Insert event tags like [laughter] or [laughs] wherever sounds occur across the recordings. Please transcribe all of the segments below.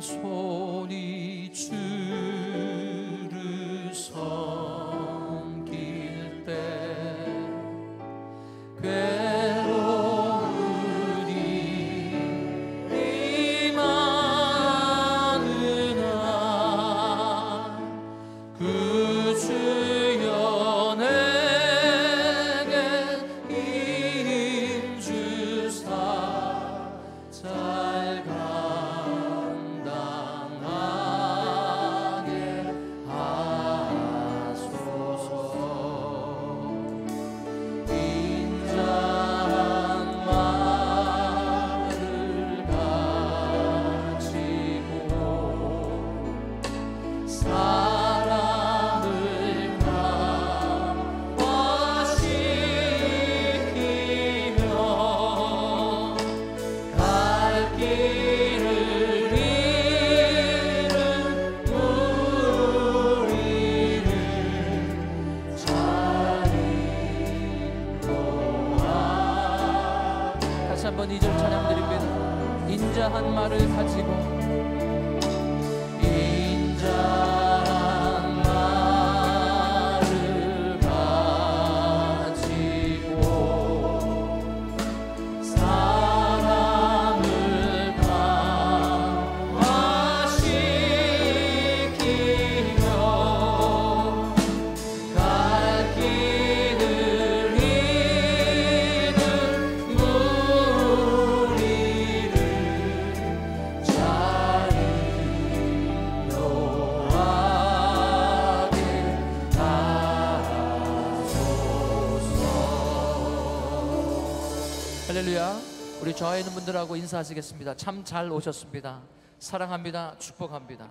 错。 좌에 있는 분들하고 인사하시겠습니다. 참 잘 오셨습니다. 사랑합니다. 축복합니다.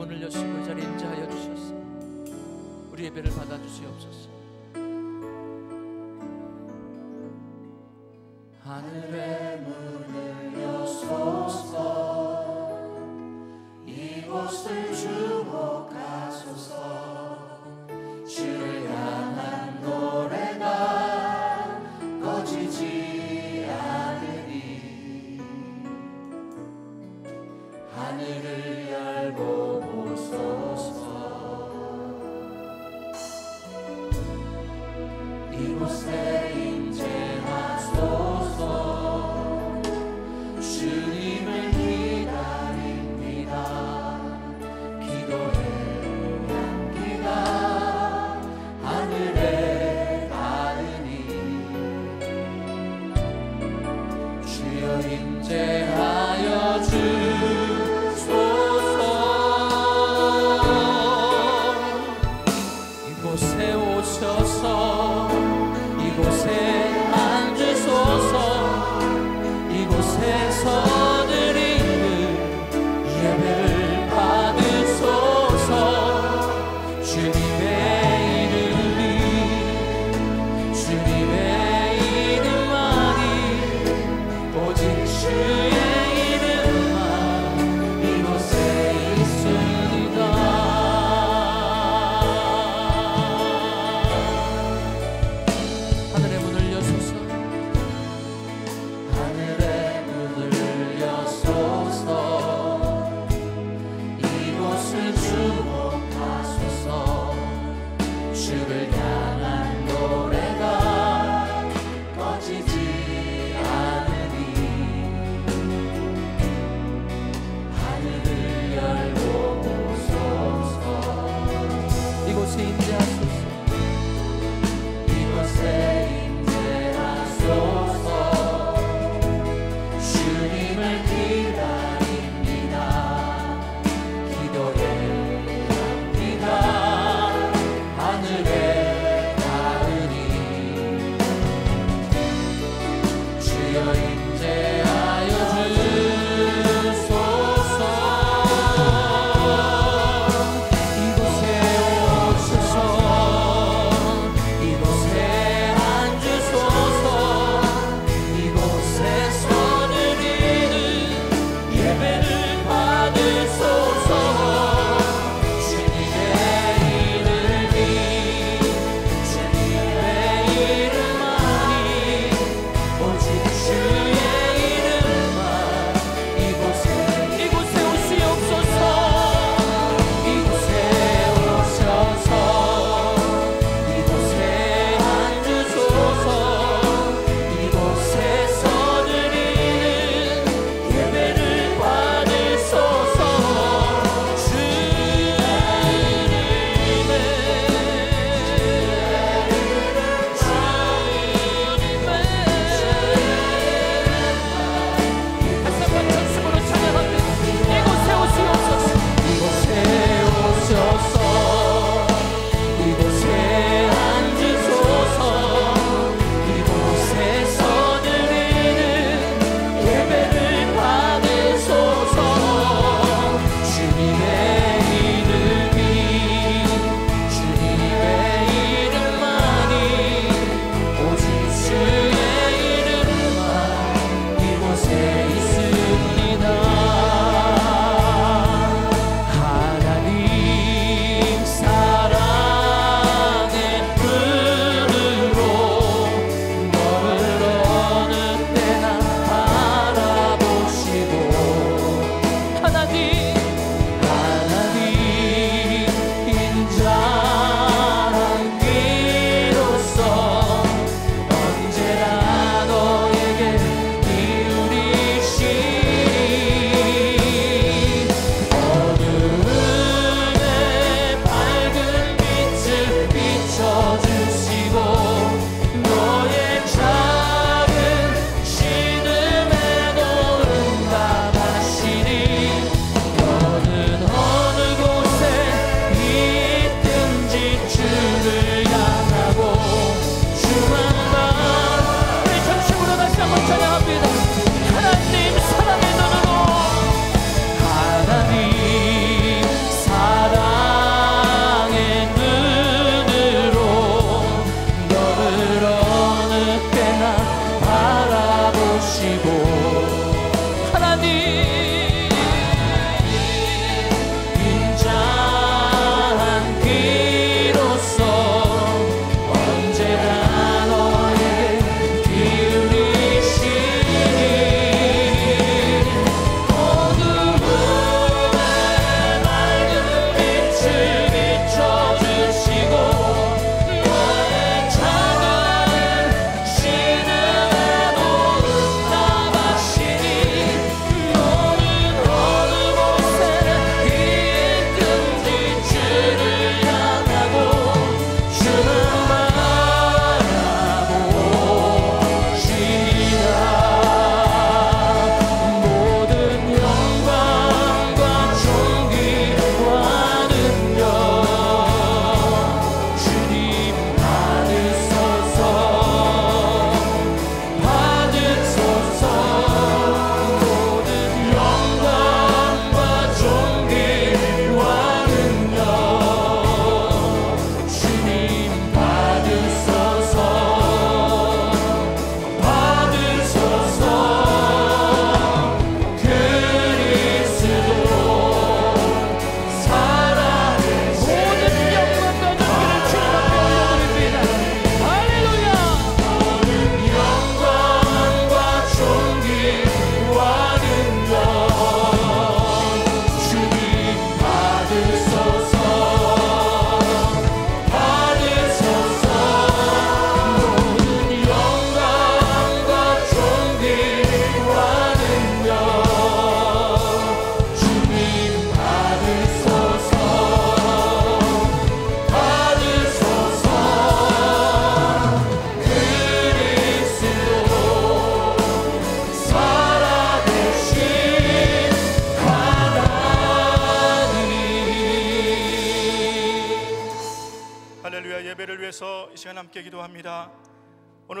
문을 여시고 이 자리에 인자하여 주셔서. 우리 예배를 받아주시옵소서. 하늘에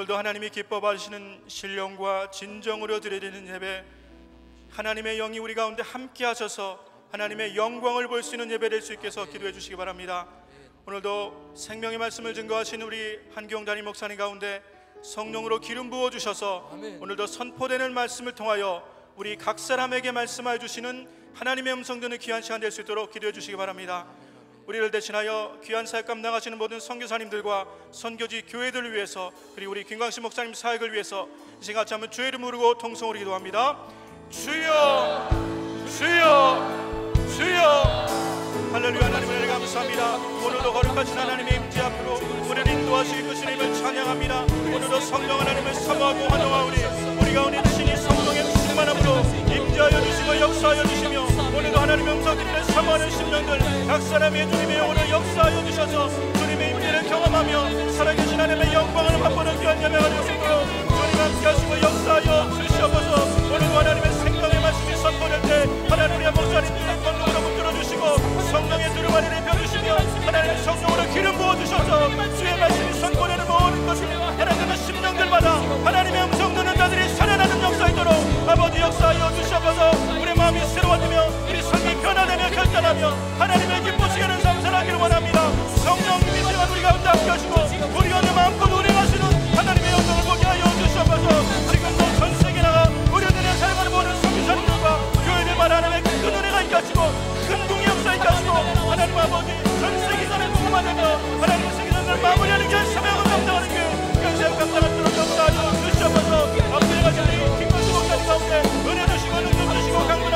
오늘도 하나님이 기뻐 받으시는 신령과 진정으로 드리는 예배 하나님의 영이 우리 가운데 함께 하셔서 하나님의 영광을 볼 수 있는 예배 될 수 있게 해서 기도해 주시기 바랍니다. 오늘도 생명의 말씀을 증거하신 우리 한경 담임 목사님 가운데 성령으로 기름 부어 주셔서 오늘도 선포되는 말씀을 통하여 우리 각 사람에게 말씀하여 주시는 하나님의 음성 듣는 귀한 시간 될 수 있도록 기도해 주시기 바랍니다. 우리를 대신하여 귀한 사역 감당하시는 모든 선교사님들과 선교지 교회들을 위해서 그리고 우리 김광식 목사님 사역을 위해서 이 시간 같이 한번 주의 이름 부르고 통성으로 기도합니다. 주여, 주여, 주여. 할렐루야 하나님을 감사합니다 오늘도 거룩하신 하나님의 임재 앞으로 우리를 인도하시고 그 주님을 찬양합니다 오늘도 성령 하나님을 사모하고 환영하오니 우리 가운데 주신이 성령의 충만함으로 임재하여 주시고 역사하여 주시며 오늘도 하나님의 음성 듣는 사모하는 심령들 각 사람의 주님의 오늘 역사하여 주셔서 주님의 임재를 경험하며 살아계신 하나님의 영광을 맛보는 귀한 예배가 있도록 주님 함께 하시고 역사하여 주시옵소서. 오늘도 하나님의 생명의 말씀이 선포될 때 하나님의 목사님들의 권능으로 붙들어 주시고 성령의 두루마리를 펴주시며 하나님의 성령으로 기름 부어주셔서 주의 말씀이 선포되는 모든 것을 하나님의 심령들마다 하나님의 음성 듣는 자들이 살아나는 역사 있도록 아버지 역사하여 주시옵소서 마음이 새로워지며 우리 삶이 변화되며 결단하며 하나님의 기쁘시게 하는 삶 살아기를 원합니다. 성령님이 시간 우리 가운데 함께 하시고 우리 가운데 마음껏 운행하시는 하나님의 영광을 보게 하여 주시옵소서. 지금도 전 세계 나가 우리들의 삶을 보는 성교사님들과 교회들만 하나님의 큰 은혜가 있게 하시고 큰 궁이 역사 있게 하시고 하나님 아버지 전 세계선에 복음하며 하나님의 세계선을 마무리하는 게 사명을 감당하는 게 현세의 감당하도록 역사하여 주시옵소서. 앞에 가신 우리 김건수 목사님 가운데 은혜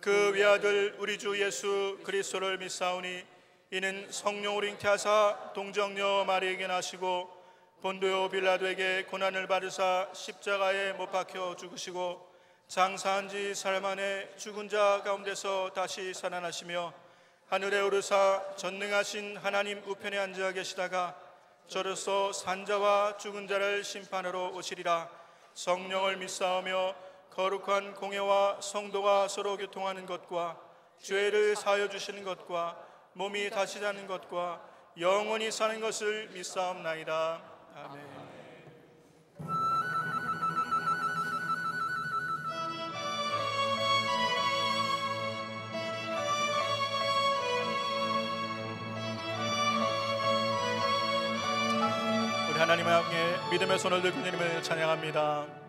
그 외아들 우리 주 예수 그리스도를 믿사오니 이는 성령으로 잉태하사 동정녀 마리에게 나시고 본도요 빌라도에게 고난을 받으사 십자가에 못 박혀 죽으시고 장사한 지 사흘 만에 죽은 자 가운데서 다시 살아나시며 하늘에 오르사 전능하신 하나님 우편에 앉아 계시다가 저로서 산자와 죽은 자를 심판하러 오시리라. 성령을 믿사오며 거룩한 공예와 성도가 서로 교통하는 것과 죄를 사하여 주시는 것과 몸이 다시 자는 것과 영원히 사는 것을 믿사옵나이다 아멘. 우리 하나님을 향해 믿음의 손을 들고 주님을 찬양합니다.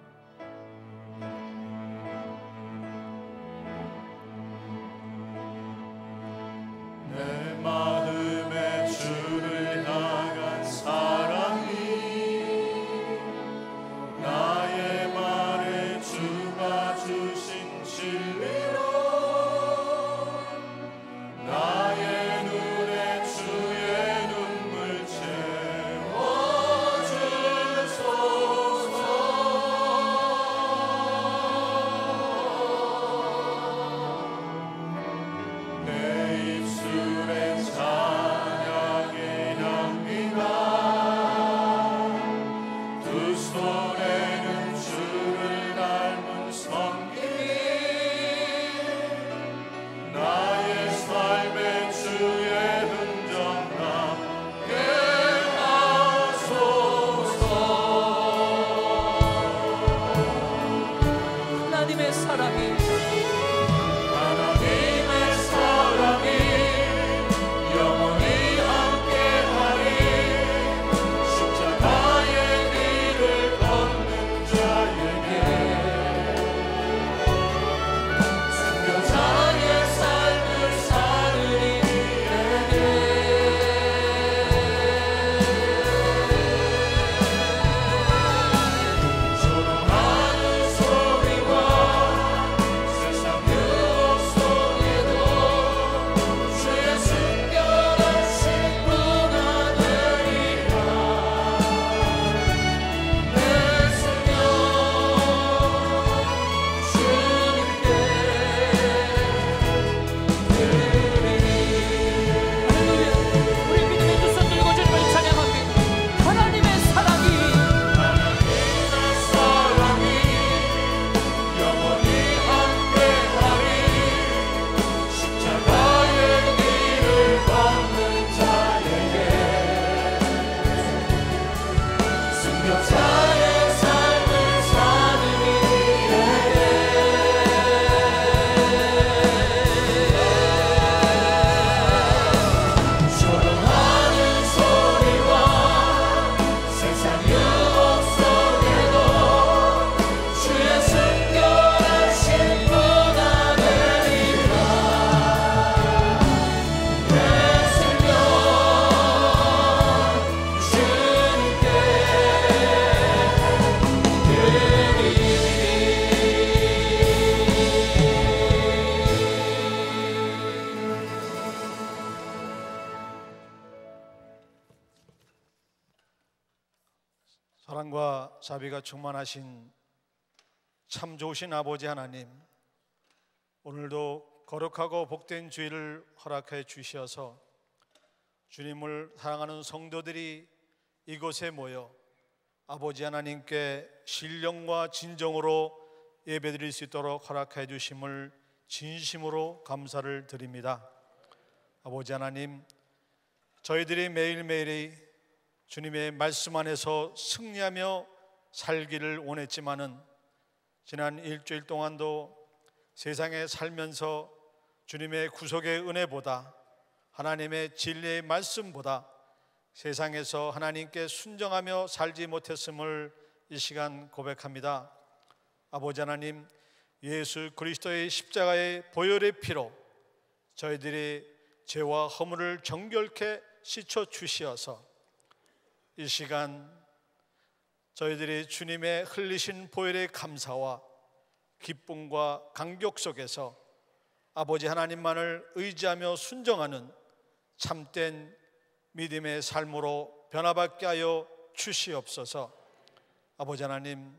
사랑과 자비가 충만하신 참 좋으신 아버지 하나님 오늘도 거룩하고 복된 주일을 허락해 주시어서 주님을 사랑하는 성도들이 이곳에 모여 아버지 하나님께 신령과 진정으로 예배드릴 수 있도록 허락해 주심을 진심으로 감사를 드립니다. 아버지 하나님 저희들이 매일매일이 주님의 말씀 안에서 승리하며 살기를 원했지만은 지난 일주일 동안도 세상에 살면서 주님의 구속의 은혜보다 하나님의 진리의 말씀보다 세상에서 하나님께 순정하며 살지 못했음을 이 시간 고백합니다. 아버지 하나님 예수 그리스도의 십자가의 보혈의 피로 저희들이 죄와 허물을 정결케 씻어 주시어서 이 시간 저희들이 주님의 흘리신 보혈의 감사와 기쁨과 감격 속에서 아버지 하나님만을 의지하며 순정하는 참된 믿음의 삶으로 변화받게 하여 주시옵소서. 아버지 하나님,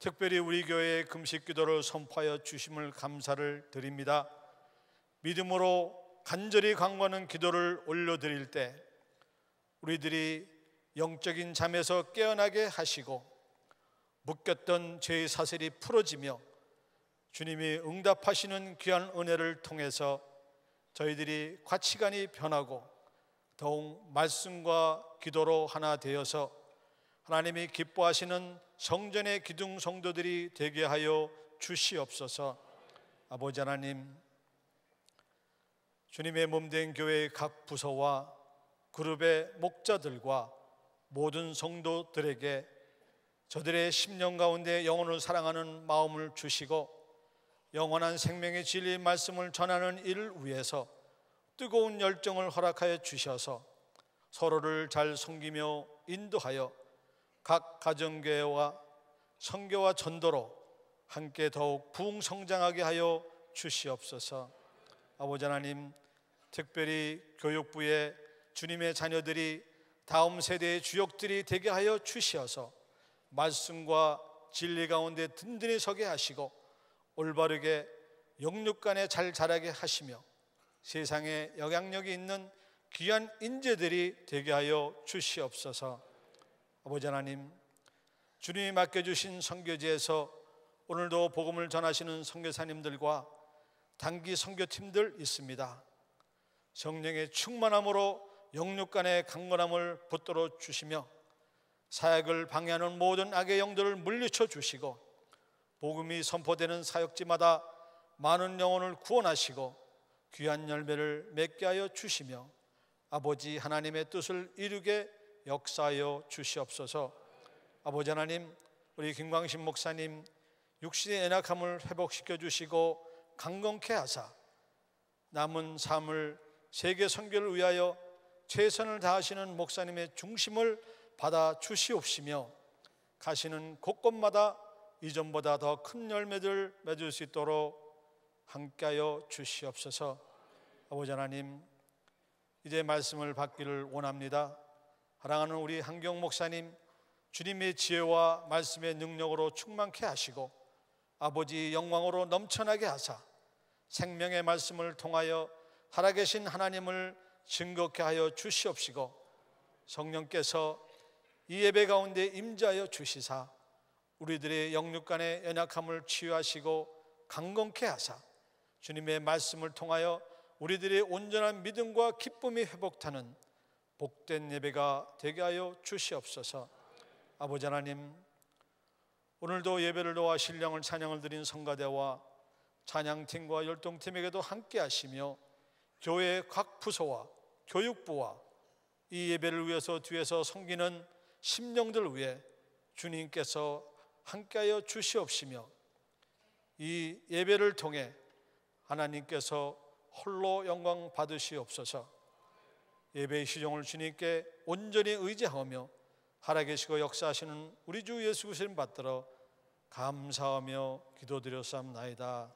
특별히 우리 교회의 금식 기도를 선포하여 주심을 감사를 드립니다. 믿음으로 간절히 강구하는 기도를 올려드릴 때 우리들이 영적인 잠에서 깨어나게 하시고 묶였던 죄의 사슬이 풀어지며 주님이 응답하시는 귀한 은혜를 통해서 저희들이 가치관이 변하고 더욱 말씀과 기도로 하나 되어서 하나님이 기뻐하시는 성전의 기둥 성도들이 되게 하여 주시옵소서. 아버지 하나님, 주님의 몸 된 교회의 각 부서와 그룹의 목자들과 모든 성도들에게 저들의 심령 가운데 영혼을 사랑하는 마음을 주시고 영원한 생명의 진리의 말씀을 전하는 일을 위해서 뜨거운 열정을 허락하여 주셔서 서로를 잘 섬기며 인도하여 각 가정교회와 성교와 전도로 함께 더욱 부흥 성장하게 하여 주시옵소서. 아버지 하나님, 특별히 교육부의 주님의 자녀들이 다음 세대의 주역들이 되게 하여 주시어서 말씀과 진리 가운데 든든히 서게 하시고 올바르게 영육 간에 잘 자라게 하시며 세상에 영향력이 있는 귀한 인재들이 되게 하여 주시옵소서. 아버지 하나님, 주님이 맡겨주신 선교지에서 오늘도 복음을 전하시는 선교사님들과 단기 선교팀들 있습니다. 성령의 충만함으로 영육 간의 강건함을 붙들어 주시며 사역을 방해하는 모든 악의 영들을 물리쳐 주시고 복음이 선포되는 사역지마다 많은 영혼을 구원하시고 귀한 열매를 맺게 하여 주시며 아버지 하나님의 뜻을 이루게 역사하여 주시옵소서. 아버지 하나님, 우리 김광신 목사님 육신의 연약함을 회복시켜 주시고 강건케 하사 남은 삶을 세계 선교를 위하여 최선을 다하시는 목사님의 중심을 받아 주시옵시며 가시는 곳곳마다 이전보다 더 큰 열매들 맺을 수 있도록 함께하여 주시옵소서. 아버지 하나님, 이제 말씀을 받기를 원합니다. 사랑하는 우리 한경 목사님, 주님의 지혜와 말씀의 능력으로 충만케 하시고 아버지 영광으로 넘쳐나게 하사 생명의 말씀을 통하여 살아계신 하나님을 증거케 하여 주시옵시고 성령께서 이 예배 가운데 임자하여 주시사 우리들의 영육간의 연약함을 치유하시고 강건케 하사 주님의 말씀을 통하여 우리들의 온전한 믿음과 기쁨이 회복하는 복된 예배가 되게 하여 주시옵소서. 아버지 하나님, 오늘도 예배를 도와 신령을 찬양을 드린 성가대와 찬양팀과 열동팀에게도 함께 하시며 교회 각 부서와 교육부와 이 예배를 위해서 뒤에서 섬기는 심령들 위해 주님께서 함께하여 주시옵시며 이 예배를 통해 하나님께서 홀로 영광 받으시옵소서. 예배의 시종을 주님께 온전히 의지하며 살아계시고 역사하시는 우리 주 예수 그리스도를 받들어 감사하며 기도드렸사옵나이다.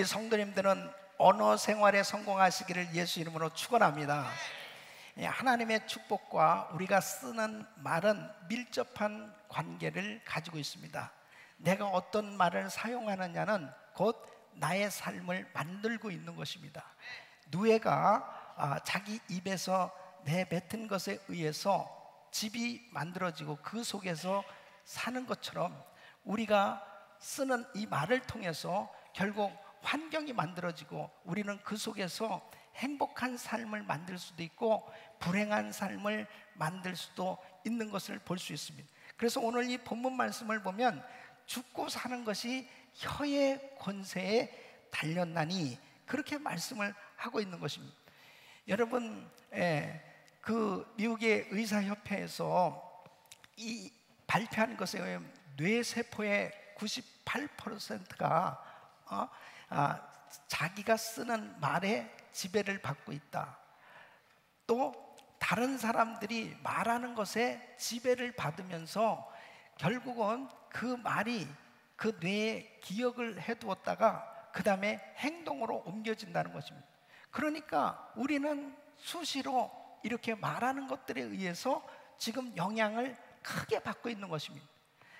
여러분은 언어 생활에 성공하시기를 예수 이름으로 축원합니다. 예, 하나님의 축복과 우리가 쓰는 말은 밀접한 관계를 가지고 있습니다. 내가 어떤 말을 사용하느냐는 곧 나의 삶을 만들고 있는 것입니다. 누에가 아, 자기 입에서 내뱉은 것에 의해서 집이 만들어지고 그 속에서 사는 것처럼 우리가 쓰는 이 말을 통해서 결국 환경이 만들어지고 우리는 그 속에서 행복한 삶을 만들 수도 있고 불행한 삶을 만들 수도 있는 것을 볼 수 있습니다. 그래서 오늘 이 본문 말씀을 보면 죽고 사는 것이 혀의 권세에 달렸나니 그렇게 말씀을 하고 있는 것입니다. 여러분, 예, 그 미국의 의사협회에서 이 발표한 것에 의하면 뇌세포의 98%가 어? 아, 자기가 쓰는 말에 지배를 받고 있다. 또 다른 사람들이 말하는 것에 지배를 받으면서 결국은 그 말이 그 뇌에 기억을 해두었다가 그 다음에 행동으로 옮겨진다는 것입니다. 그러니까 우리는 수시로 이렇게 말하는 것들에 의해서 지금 영향을 크게 받고 있는 것입니다.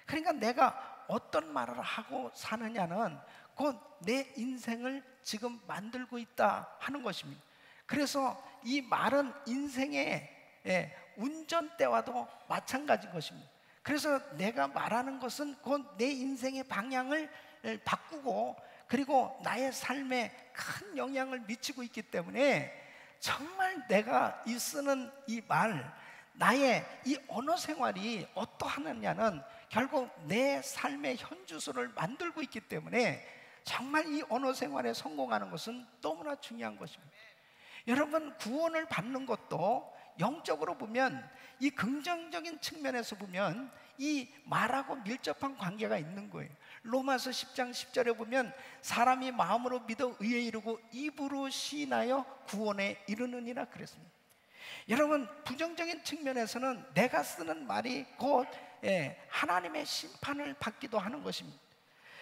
그러니까 내가 어떤 말을 하고 사느냐는 곧 내 인생을 지금 만들고 있다 하는 것입니다. 그래서 이 말은 인생의 예, 운전대와도 마찬가지인 것입니다. 그래서 내가 말하는 것은 곧 내 인생의 방향을 예, 바꾸고 그리고 나의 삶에 큰 영향을 미치고 있기 때문에 정말 내가 이 쓰는 이 말, 나의 이 언어 생활이 어떠하느냐는 결국 내 삶의 현주소를 만들고 있기 때문에 정말 이 언어 생활에 성공하는 것은 너무나 중요한 것입니다. 여러분 구원을 받는 것도 영적으로 보면 이 긍정적인 측면에서 보면 이 말하고 밀접한 관계가 있는 거예요. 로마서 10장 10절에 보면 사람이 마음으로 믿어 의에 이르고 입으로 시인하여 구원에 이르느니라 그랬습니다. 여러분 부정적인 측면에서는 내가 쓰는 말이 곧 예, 하나님의 심판을 받기도 하는 것입니다.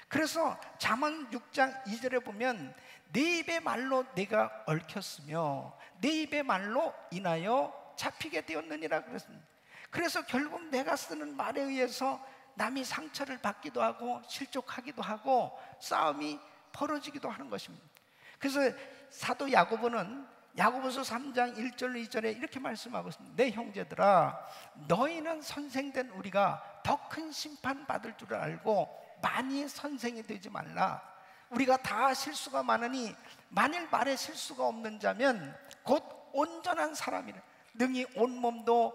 그래서 잠언 6장 2절에 보면 내 입의 말로 내가 얽혔으며 내 입의 말로 인하여 잡히게 되었느니라 그랬습니다. 그래서 결국 내가 쓰는 말에 의해서 남이 상처를 받기도 하고 실족하기도 하고 싸움이 벌어지기도 하는 것입니다. 그래서 사도 야고보는 야고보서 3장 1절 2절에 이렇게 말씀하고 있습니다. 내 형제들아 너희는 선생된 우리가 더 큰 심판 받을 줄 알고 많이 선생이 되지 말라. 우리가 다 실수가 많으니 만일 말에 실수가 없는 자면 곧 온전한 사람이라. 능히 온 몸도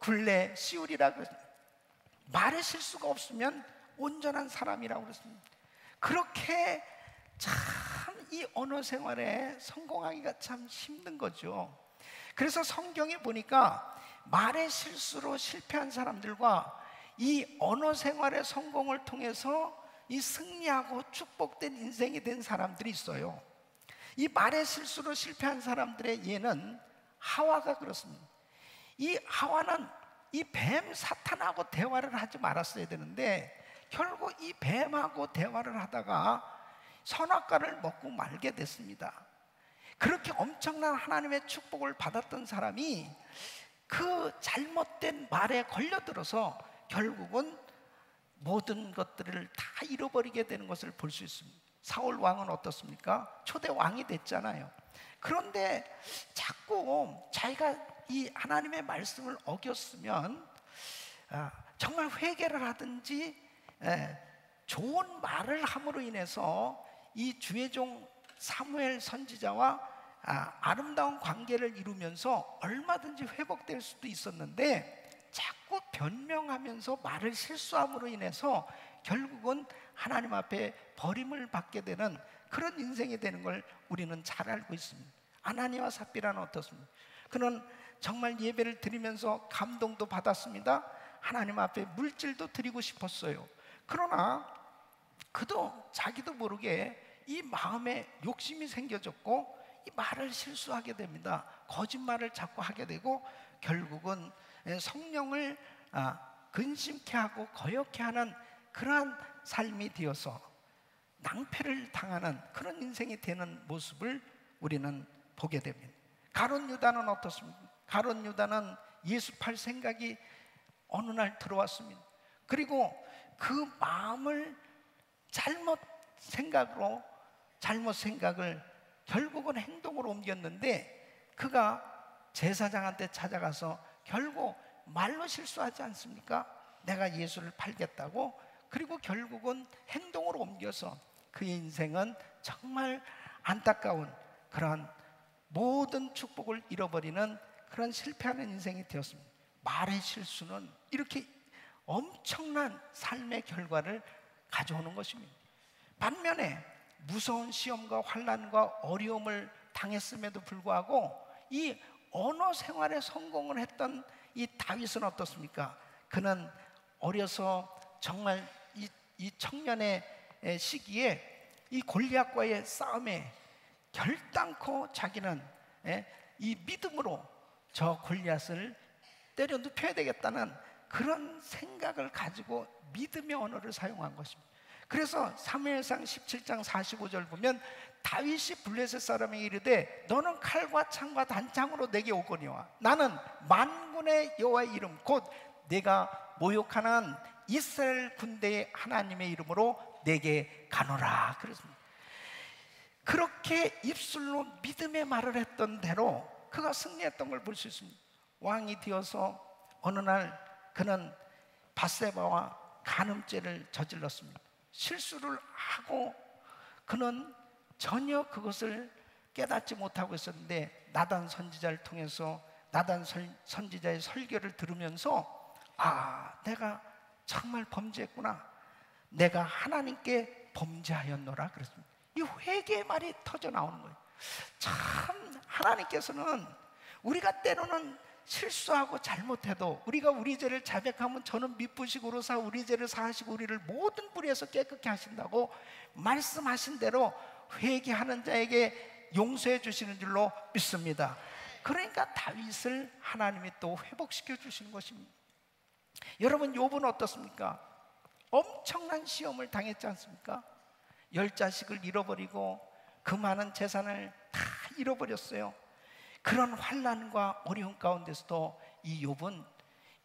굴레 씌우리라 그랬습니다. 말에 실수가 없으면 온전한 사람이라고 그랬습니다. 그렇게 참 이 언어 생활에 성공하기가 참 힘든 거죠. 그래서 성경에 보니까 말의 실수로 실패한 사람들과 이 언어 생활의 성공을 통해서 이 승리하고 축복된 인생이 된 사람들이 있어요. 이 말의 실수로 실패한 사람들의 예는 하와가 그렇습니다. 이 하와는 이 뱀 사탄하고 대화를 하지 말았어야 되는데 결국 이 뱀하고 대화를 하다가 선악과를 먹고 말게 됐습니다. 그렇게 엄청난 하나님의 축복을 받았던 사람이 그 잘못된 말에 걸려들어서 결국은 모든 것들을 다 잃어버리게 되는 것을 볼 수 있습니다. 사울 왕은 어떻습니까? 초대 왕이 됐잖아요. 그런데 자꾸 자기가 이 하나님의 말씀을 어겼으면 아, 정말 회개를 하든지 예, 좋은 말을 함으로 인해서 이 주의 종 사무엘 선지자와 아, 름다운 관계를 이루면서 얼마든지 회복될 수도 있었는데 자꾸 변명하면서 말을 실수함으로 인해서 결국은 하나님 앞에 버림을 받게 되는 그런 인생이 되는 걸 우리는 잘 알고 있습니다. 아나니와 삽비라는 어떻습니까? 그는 정말 예배를 드리면서 감동도 받았습니다. 하나님 앞에 물질도 드리고 싶었어요. 그러나 그도 자기도 모르게 이 마음에 욕심이 생겨졌고 이 말을 실수하게 됩니다. 거짓말을 자꾸 하게 되고 결국은 성령을 아, 근심케 하고 거역케 하는 그러한 삶이 되어서 낭패를 당하는 그런 인생이 되는 모습을 우리는 보게 됩니다. 가론 유다는 어떻습니까? 가론 유다는 예수 팔 생각이 어느 날 들어왔습니다. 그리고 그 마음을 잘못 생각으로 잘못 생각을 결국은 행동으로 옮겼는데 그가 제사장한테 찾아가서 결국 말로 실수하지 않습니까? 내가 예수를 팔겠다고 그리고 결국은 행동으로 옮겨서 그의 인생은 정말 안타까운 그러한 모든 축복을 잃어버리는 그런 실패하는 인생이 되었습니다. 말의 실수는 이렇게 엄청난 삶의 결과를 가져오는 것입니다. 반면에 무서운 시험과 환란과 어려움을 당했음에도 불구하고 이 언어 생활에 성공을 했던 이 다윗은 어떻습니까? 그는 어려서 정말 이, 이 청년의 시기에 이 골리앗과의 싸움에 결단코 자기는 예, 이 믿음으로 저 골리앗을 때려 눕혀야 되겠다는 그런 생각을 가지고 믿음의 언어를 사용한 것입니다. 그래서 사무엘상 17장 45절 보면 다윗이 블레셋 사람에게 이르되 너는 칼과 창과 단창으로 내게 오거니와 나는 만군의 여호와의 이름 곧 내가 모욕하는 이스라엘 군대의 하나님의 이름으로 내게 가노라 그랬습니다. 그렇게 입술로 믿음의 말을 했던 대로 그가 승리했던 걸 볼 수 있습니다. 왕이 되어서 어느 날 그는 바세바와 간음죄를 저질렀습니다. 실수를 하고 그는 전혀 그것을 깨닫지 못하고 있었는데 나단 선지자를 통해서 나단 선지자의 설교를 들으면서 아, 내가 정말 범죄했구나. 내가 하나님께 범죄하였노라 그랬습니다. 이 회개의 말이 터져 나오는 거예요. 참 하나님께서는 우리가 때로는 실수하고 잘못해도 우리가 우리 죄를 자백하면 저는 미쁘시고로사 우리 죄를 사하시고 우리를 모든 불에서 깨끗게 하신다고 말씀하신 대로 회개하는 자에게 용서해 주시는 줄로 믿습니다. 그러니까 다윗을 하나님이 또 회복시켜 주시는 것입니다. 여러분 욥은 어떻습니까? 엄청난 시험을 당했지 않습니까? 열 자식을 잃어버리고 그 많은 재산을 다 잃어버렸어요. 그런 환란과 어려움 가운데서도 이 욥은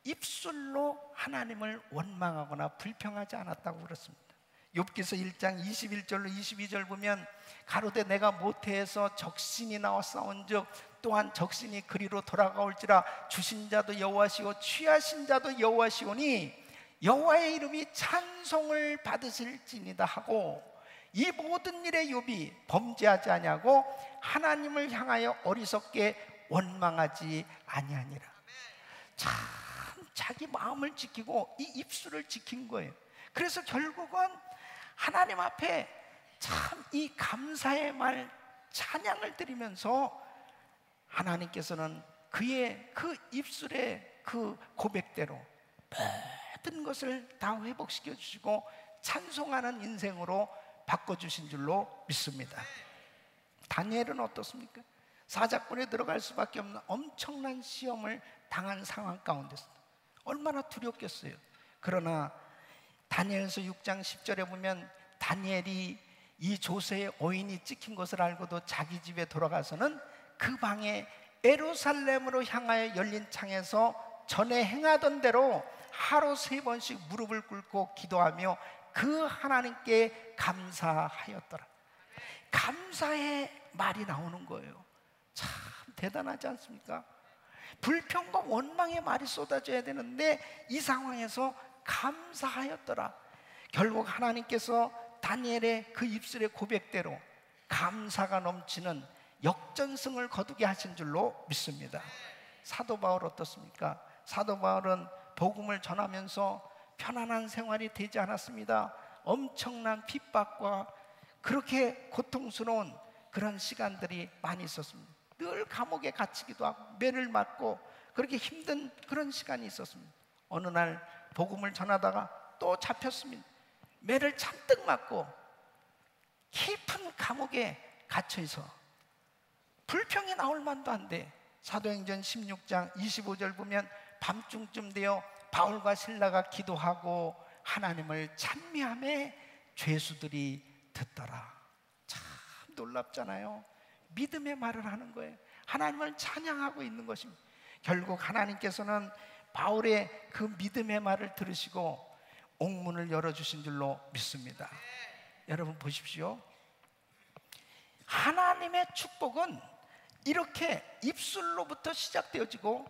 입술로 하나님을 원망하거나 불평하지 않았다고 그렇습니다. 욥기서 1장 21절로 22절 보면 가로되 내가 모태에서 적신이 나와 싸운즉 또한 적신이 그리로 돌아가올지라 주신 자도 여호와시오 취하신 자도 여호와시오니 여호와의 이름이 찬송을 받으실지니다 하고 이 모든 일에 욥이 범죄하지 아니하고 하나님을 향하여 어리석게 원망하지 아니하니라. 참 자기 마음을 지키고 이 입술을 지킨 거예요. 그래서 결국은 하나님 앞에 참 이 감사의 말 찬양을 드리면서 하나님께서는 그의 그 입술의 그 고백대로 모든 것을 다 회복시켜 주시고 찬송하는 인생으로 바꿔 주신 줄로 믿습니다. 다니엘은 어떻습니까? 사자꾼에 들어갈 수밖에 없는 엄청난 시험을 당한 상황 가운데서 얼마나 두렵겠어요. 그러나 다니엘서 6장 10절에 보면 다니엘이 이 조세의 오인이 찍힌 것을 알고도 자기 집에 돌아가서는 그 방에 에루살렘으로 향하여 열린 창에서 전에 행하던 대로 하루 세 번씩 무릎을 꿇고 기도하며 그 하나님께 감사하였더라. 감사의 말이 나오는 거예요. 참 대단하지 않습니까? 불평과 원망의 말이 쏟아져야 되는데 이 상황에서 감사하였더라. 결국 하나님께서 다니엘의 그 입술의 고백대로 감사가 넘치는 역전승을 거두게 하신 줄로 믿습니다. 사도 바울 어떻습니까? 사도 바울은 복음을 전하면서 편안한 생활이 되지 않았습니다. 엄청난 핍박과 그렇게 고통스러운 그런 시간들이 많이 있었습니다. 늘 감옥에 갇히기도 하고 매를 맞고 그렇게 힘든 그런 시간이 있었습니다. 어느 날 복음을 전하다가 또 잡혔습니다. 매를 잔뜩 맞고 깊은 감옥에 갇혀 있어 불평이 나올 만도 한데 사도행전 16장 25절 보면 밤중쯤 되어 바울과 신라가 기도하고 하나님을 찬미함에 죄수들이 듣더라. 참 놀랍잖아요. 믿음의 말을 하는 거예요. 하나님을 찬양하고 있는 것입니다. 결국 하나님께서는 바울의 그 믿음의 말을 들으시고 옥문을 열어주신 줄로 믿습니다. 여러분 보십시오. 하나님의 축복은 이렇게 입술로부터 시작되어지고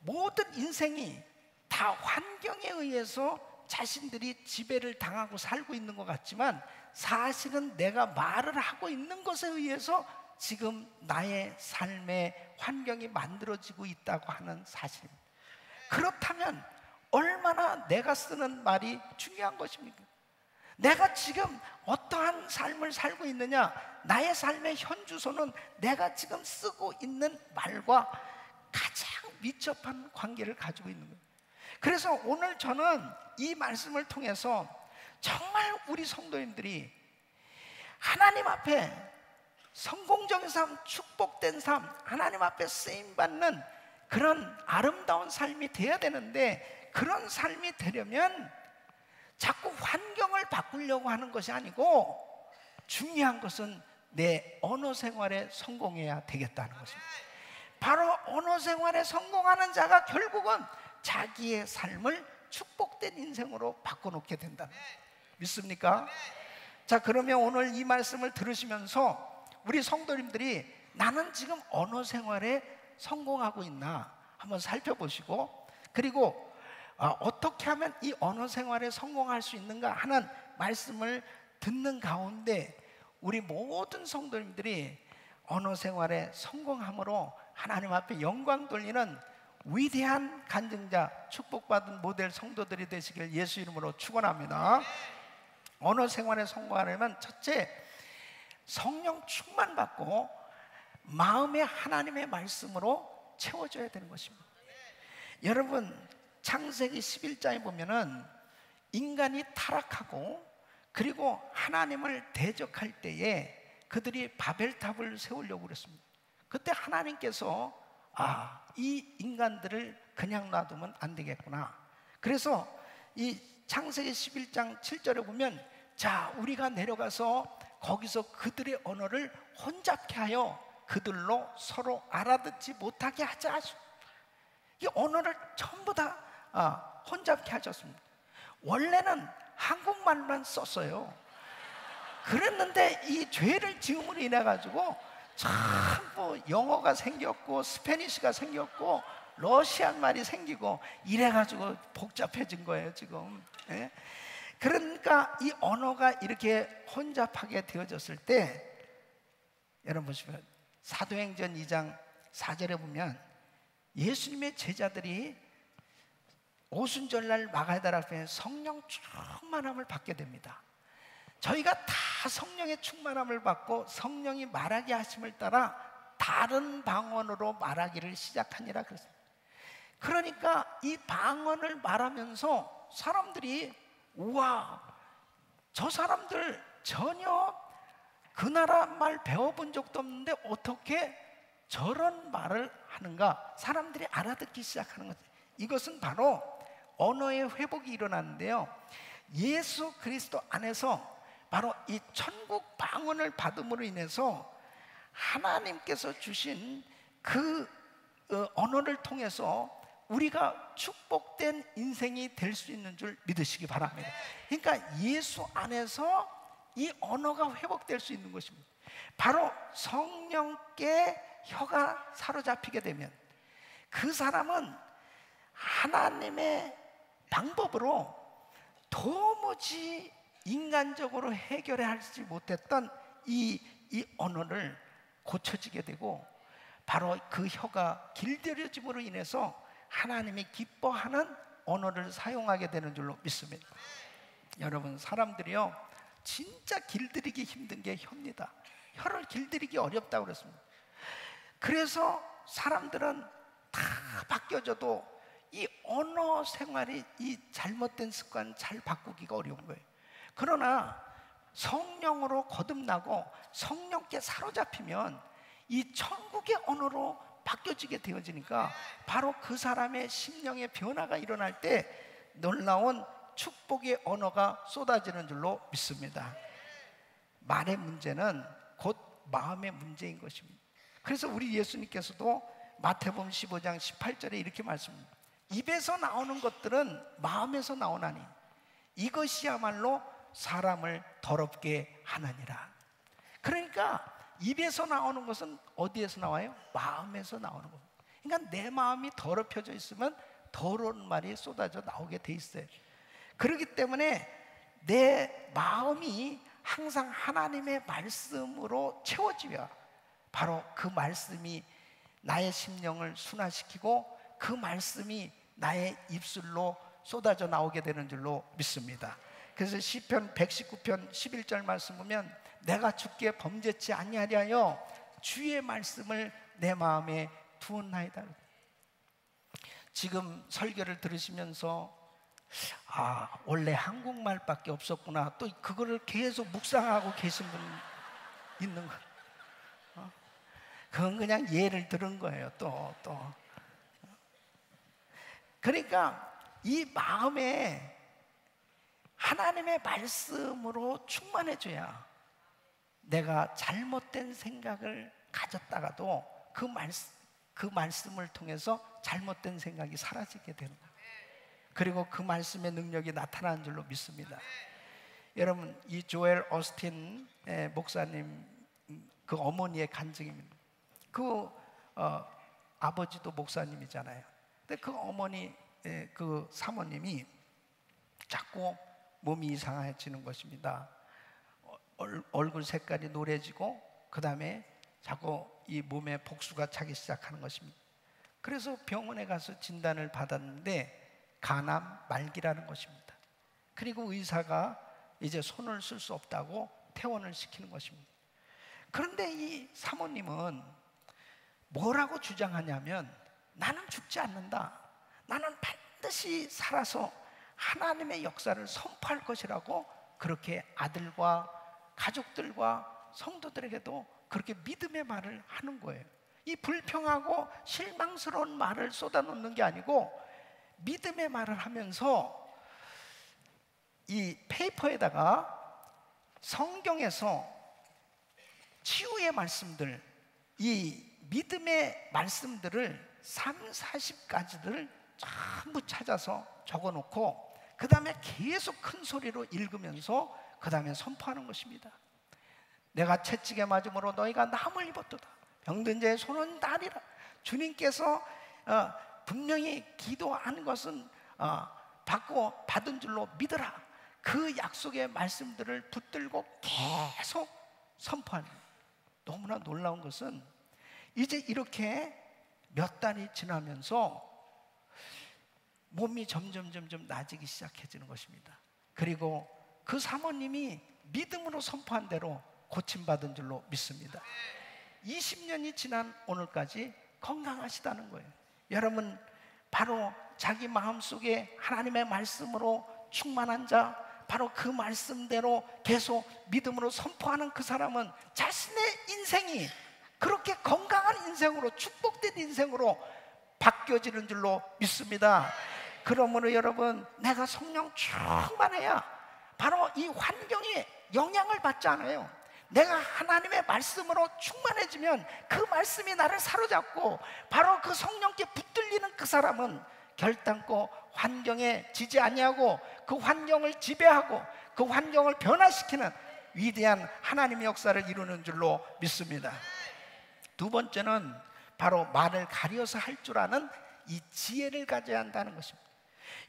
모든 인생이 다 환경에 의해서 자신들이 지배를 당하고 살고 있는 것 같지만 사실은 내가 말을 하고 있는 것에 의해서 지금 나의 삶의 환경이 만들어지고 있다고 하는 사실입니다. 그렇다면 얼마나 내가 쓰는 말이 중요한 것입니까? 내가 지금 어떠한 삶을 살고 있느냐? 나의 삶의 현주소는 내가 지금 쓰고 있는 말과 가장 밀접한 관계를 가지고 있는 거예요. 그래서 오늘 저는 이 말씀을 통해서 정말 우리 성도님들이 하나님 앞에 성공적인 삶, 축복된 삶, 하나님 앞에 쓰임 받는 그런 아름다운 삶이 돼야 되는데 그런 삶이 되려면 자꾸 환경을 바꾸려고 하는 것이 아니고 중요한 것은 내 언어 생활에 성공해야 되겠다는 것입니다. 바로 언어 생활에 성공하는 자가 결국은 자기의 삶을 축복된 인생으로 바꿔놓게 거예요. 믿습니까? 자, 그러면 오늘 이 말씀을 들으시면서 우리 성도님들이 나는 지금 언어 생활에 성공하고 있나 한번 살펴보시고 그리고 아, 어떻게 하면 이 언어 생활에 성공할 수 있는가 하는 말씀을 듣는 가운데 우리 모든 성도님들이 언어 생활에 성공함으로 하나님 앞에 영광 돌리는 위대한 간증자 축복받은 모델 성도들이 되시길 예수 이름으로 축원합니다. 언어 생활에 성공하려면 첫째 성령 충만 받고 마음에 하나님의 말씀으로 채워져야 되는 것입니다. 여러분 창세기 11장에 보면은 인간이 타락하고 그리고 하나님을 대적할 때에 그들이 바벨탑을 세우려고 그랬습니다. 그때 하나님께서 아, 이 인간들을 그냥 놔두면 안 되겠구나. 그래서 이 창세기 11장 7절에 보면 자, 우리가 내려가서 거기서 그들의 언어를 혼잡케 하여 그들로 서로 알아듣지 못하게 하자. 이 언어를 전부 다 아, 혼잡케 하셨습니다. 원래는 한국말만 썼어요. 그랬는데 이 죄를 지음으로 인해 가지고 참뭐 영어가 생겼고 스페니쉬가 생겼고 러시안 말이 생기고 이래 가지고 복잡해진 거예요 지금. 예? 그러니까 이 언어가 이렇게 혼잡하게 되어졌을 때 여러분 보시면 사도행전 2장 4절에 보면 예수님의 제자들이 오순절날 마가다라 앞에 성령 충만함을 받게 됩니다. 저희가 다 성령의 충만함을 받고 성령이 말하게 하심을 따라 다른 방언으로 말하기를 시작하니라 그랬습니다. 그러니까 이 방언을 말하면서 사람들이 우와 저 사람들 전혀 그 나라 말 배워본 적도 없는데 어떻게 저런 말을 하는가 사람들이 알아듣기 시작하는 거죠. 이것은 바로 언어의 회복이 일어나는데요. 예수 그리스도 안에서 바로 이 천국 방언을 받음으로 인해서 하나님께서 주신 그 어, 언어를 통해서 우리가 축복된 인생이 될 수 있는 줄 믿으시기 바랍니다. 그러니까 예수 안에서 이 언어가 회복될 수 있는 것입니다. 바로 성령께 혀가 사로잡히게 되면 그 사람은 하나님의 방법으로 도무지 인간적으로 해결해 할지 못했던 이, 이 언어를 고쳐지게 되고 바로 그 혀가 길들여짐으로 인해서 하나님이 기뻐하는 언어를 사용하게 되는 줄로 믿습니다. 여러분 사람들이요 진짜 길들이기 힘든 게 혀입니다. 혀를 길들이기 어렵다고 그랬습니다. 그래서 사람들은 다 바뀌어져도 이 언어 생활이 이 잘못된 습관 잘 바꾸기가 어려운 거예요. 그러나 성령으로 거듭나고 성령께 사로잡히면 이 천국의 언어로 바뀌어지게 되어지니까 바로 그 사람의 심령의 변화가 일어날 때 놀라운 축복의 언어가 쏟아지는 줄로 믿습니다. 말의 문제는 곧 마음의 문제인 것입니다. 그래서 우리 예수님께서도 마태복음 15장 18절에 이렇게 말씀합니다. 입에서 나오는 것들은 마음에서 나오나니 이것이야말로 사람을 더럽게 하느니라. 그러니까 입에서 나오는 것은 어디에서 나와요? 마음에서 나오는 겁니다. 그러니까 내 마음이 더럽혀져 있으면 더러운 말이 쏟아져 나오게 돼 있어요. 그렇기 때문에 내 마음이 항상 하나님의 말씀으로 채워지야 바로 그 말씀이 나의 심령을 순화시키고 그 말씀이 나의 입술로 쏟아져 나오게 되는 줄로 믿습니다. 그래서 시편 119편 11절 말씀 보면 내가 주께 범죄치 아니하리하여 주의 말씀을 내 마음에 두었나이다. 지금 설교를 들으시면서 아 원래 한국말밖에 없었구나 또 그거를 계속 묵상하고 계신 분 있는 거. 어? 그건 그냥 예를 들은 거예요. 또 또. 그러니까 이 마음에 하나님의 말씀으로 충만해져야 내가 잘못된 생각을 가졌다가도 그 말씀 그 말씀을 통해서 잘못된 생각이 사라지게 되는 거예요. 그리고 그 말씀의 능력이 나타나는 줄로 믿습니다. 여러분 이 조엘 어스틴 목사님 그 어머니의 간증입니다. 그 어, 아버지도 목사님이잖아요. 근데 그 어머니 그 사모님이 자꾸 몸이 이상해지는 것입니다. 얼, 얼굴 색깔이 노래지고 그 다음에 자꾸 이 몸에 복수가 차기 시작하는 것입니다. 그래서 병원에 가서 진단을 받았는데 간암 말기라는 것입니다. 그리고 의사가 이제 손을 쓸 수 없다고 퇴원을 시키는 것입니다. 그런데 이 사모님은 뭐라고 주장하냐면 나는 죽지 않는다. 나는 반드시 살아서 하나님의 역사를 선포할 것이라고 그렇게 아들과 가족들과 성도들에게도 그렇게 믿음의 말을 하는 거예요. 이 불평하고 실망스러운 말을 쏟아놓는 게 아니고 믿음의 말을 하면서 이 페이퍼에다가 성경에서 치유의 말씀들, 이 믿음의 말씀들을 3, 40가지를 전부 찾아서 적어 놓고 그 다음에 계속 큰 소리로 읽으면서 그 다음에 선포하는 것입니다. 내가 채찍에 맞음으로 너희가 남을 입었도다. 병든 자의 손은 다리라. 주님께서 어, 분명히 기도한 것은 어, 받고 받은 줄로 믿으라. 그 약속의 말씀들을 붙들고 계속 선포하는 너무나 놀라운 것은 이제 이렇게 몇 달이 지나면서 몸이 점점 점점 나아지기 시작해지는 것입니다. 그리고 그 사모님이 믿음으로 선포한 대로 고침받은 줄로 믿습니다. 20년이 지난 오늘까지 건강하시다는 거예요. 여러분, 바로 자기 마음 속에 하나님의 말씀으로 충만한 자, 바로 그 말씀대로 계속 믿음으로 선포하는 그 사람은 자신의 인생이 그렇게 건강한 인생으로 축복된 인생으로 바뀌어지는 줄로 믿습니다. 그러므로 여러분, 내가 성령 충만해야 바로 이 환경에 영향을 받지 않아요. 내가 하나님의 말씀으로 충만해지면 그 말씀이 나를 사로잡고 바로 그 성령께 붙들리는 그 사람은 결단코 환경에 지지 아니하고 그 환경을 지배하고 그 환경을 변화시키는 위대한 하나님의 역사를 이루는 줄로 믿습니다. 두 번째는 바로 말을 가려서 할 줄 아는 이 지혜를 가져야 한다는 것입니다.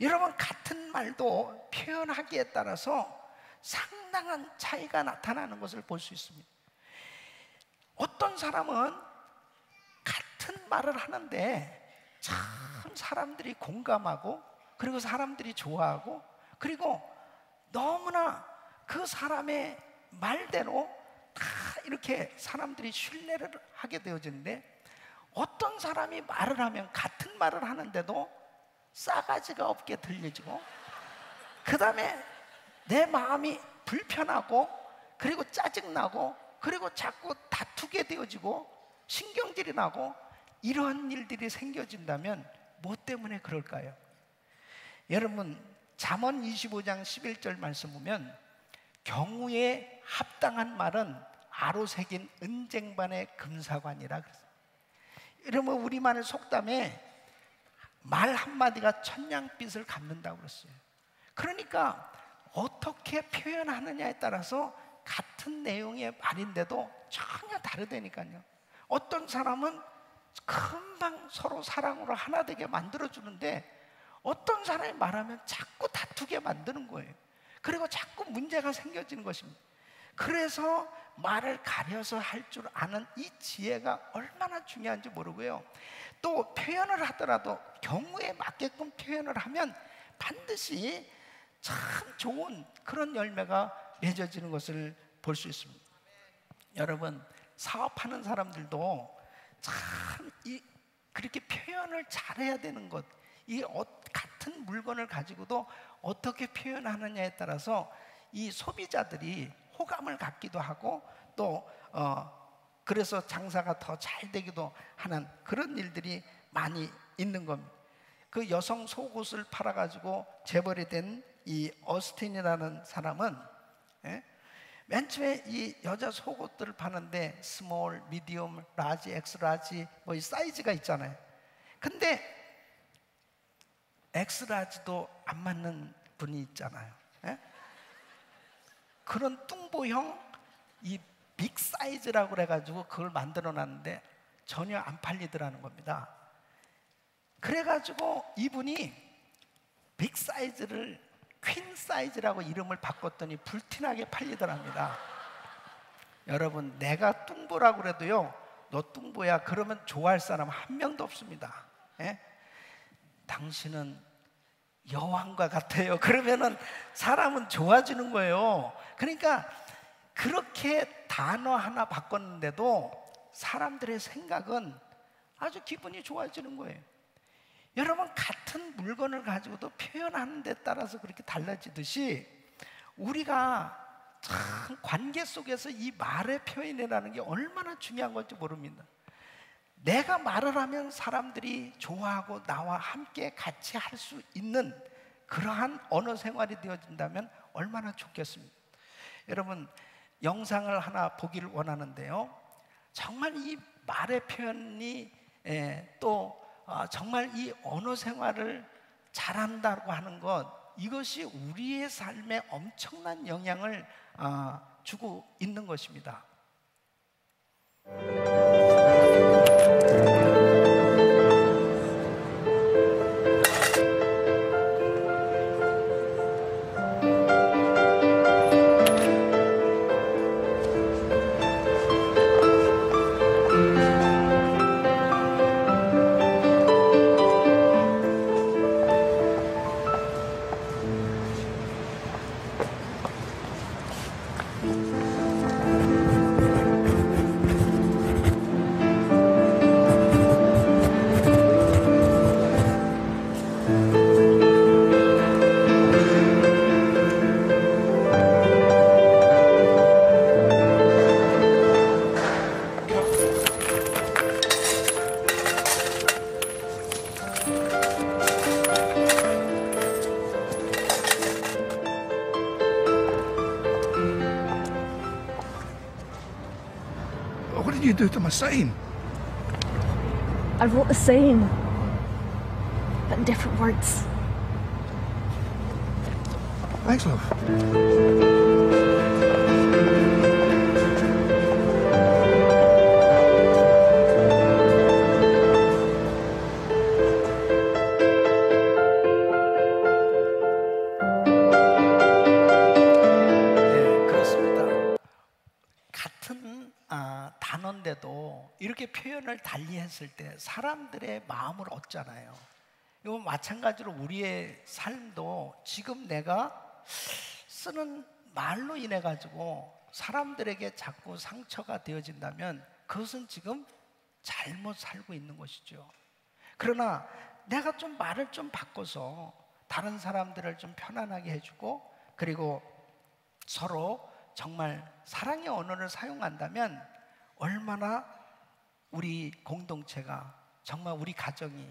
여러분 같은 말도 표현하기에 따라서 상당한 차이가 나타나는 것을 볼 수 있습니다. 어떤 사람은 같은 말을 하는데 참 사람들이 공감하고 그리고 사람들이 좋아하고 그리고 너무나 그 사람의 말대로 다 이렇게 사람들이 신뢰를 하게 되어지는데 어떤 사람이 말을 하면 같은 말을 하는데도 싸가지가 없게 들려지고 그 다음에 내 마음이 불편하고 그리고 짜증나고 그리고 자꾸 다투게 되어지고 신경질이 나고 이러한 일들이 생겨진다면 뭐 때문에 그럴까요? 여러분 잠언 25장 11절 말씀 보면 경우에 합당한 말은 아로 새긴 은쟁반의 금사관이라. 이러면 우리만의 속담에 말 한마디가 천냥빛을 갚는다고 그랬어요. 그러니까 어떻게 표현하느냐에 따라서 같은 내용의 말인데도 전혀 다르다니까요. 어떤 사람은 금방 서로 사랑으로 하나 되게 만들어 주는데 어떤 사람이 말하면 자꾸 다투게 만드는 거예요. 그리고 자꾸 문제가 생겨지는 것입니다. 그래서 말을 가려서 할 줄 아는 이 지혜가 얼마나 중요한지 모르고요. 또 표현을 하더라도 경우에 맞게끔 표현을 하면 반드시 참 좋은 그런 열매가 맺어지는 것을 볼 수 있습니다. 여러분 사업하는 사람들도 참 이 그렇게 표현을 잘해야 되는 것, 이 어- 같은 물건을 가지고도 어떻게 표현하느냐에 따라서 이 소비자들이 호감을 갖기도 하고 또 어, 그래서 장사가 더 잘 되기도 하는 그런 일들이 많이 있는 겁니다. 그 여성 속옷을 팔아가지고 재벌이 된 이 어스틴이라는 사람은 예? 맨 처음에 이 여자 속옷들을 파는데 small, medium, large, X-large 뭐 이 사이즈가 있잖아요. 근데 X-large도 안 맞는 분이 있잖아요. 예? 그런 뚱보형 이 big 사이즈라고 그래가지고 그걸 만들어 놨는데 전혀 안 팔리더라는 겁니다. 그래가지고 이분이 빅 사이즈를 퀸 사이즈라고 이름을 바꿨더니 불티나게 팔리더랍니다. 여러분 내가 뚱보라고 그래도요 너 뚱보야 그러면 좋아할 사람 한 명도 없습니다. 예? 당신은 여왕과 같아요. 그러면은 사람은 좋아지는 거예요. 그러니까 그렇게 단어 하나 바꿨는데도 사람들의 생각은 아주 기분이 좋아지는 거예요. 여러분 같은 물건을 가지고도 표현하는 데 따라서 그렇게 달라지듯이 우리가 참 관계 속에서 이 말의 표현이라는 게 얼마나 중요한 건지 모릅니다. 내가 말을 하면 사람들이 좋아하고 나와 함께 같이 할 수 있는 그러한 언어 생활이 되어진다면 얼마나 좋겠습니까? 여러분 영상을 하나 보기를 원하는데요. 정말 이 말의 표현이 예, 또 아, 정말 이 언어 생활을 잘한다고 하는 것 이것이 우리의 삶에 엄청난 영향을 아, 주고 있는 것입니다. saying. 했을 때 사람들의 마음을 얻잖아요. 이거 마찬가지로 우리의 삶도 지금 내가 쓰는 말로 인해 가지고 사람들에게 자꾸 상처가 되어진다면 그것은 지금 잘못 살고 있는 것이죠. 그러나 내가 좀 말을 좀 바꿔서 다른 사람들을 좀 편안하게 해주고 그리고 서로 정말 사랑의 언어를 사용한다면 얼마나 우리 공동체가 정말 우리 가정이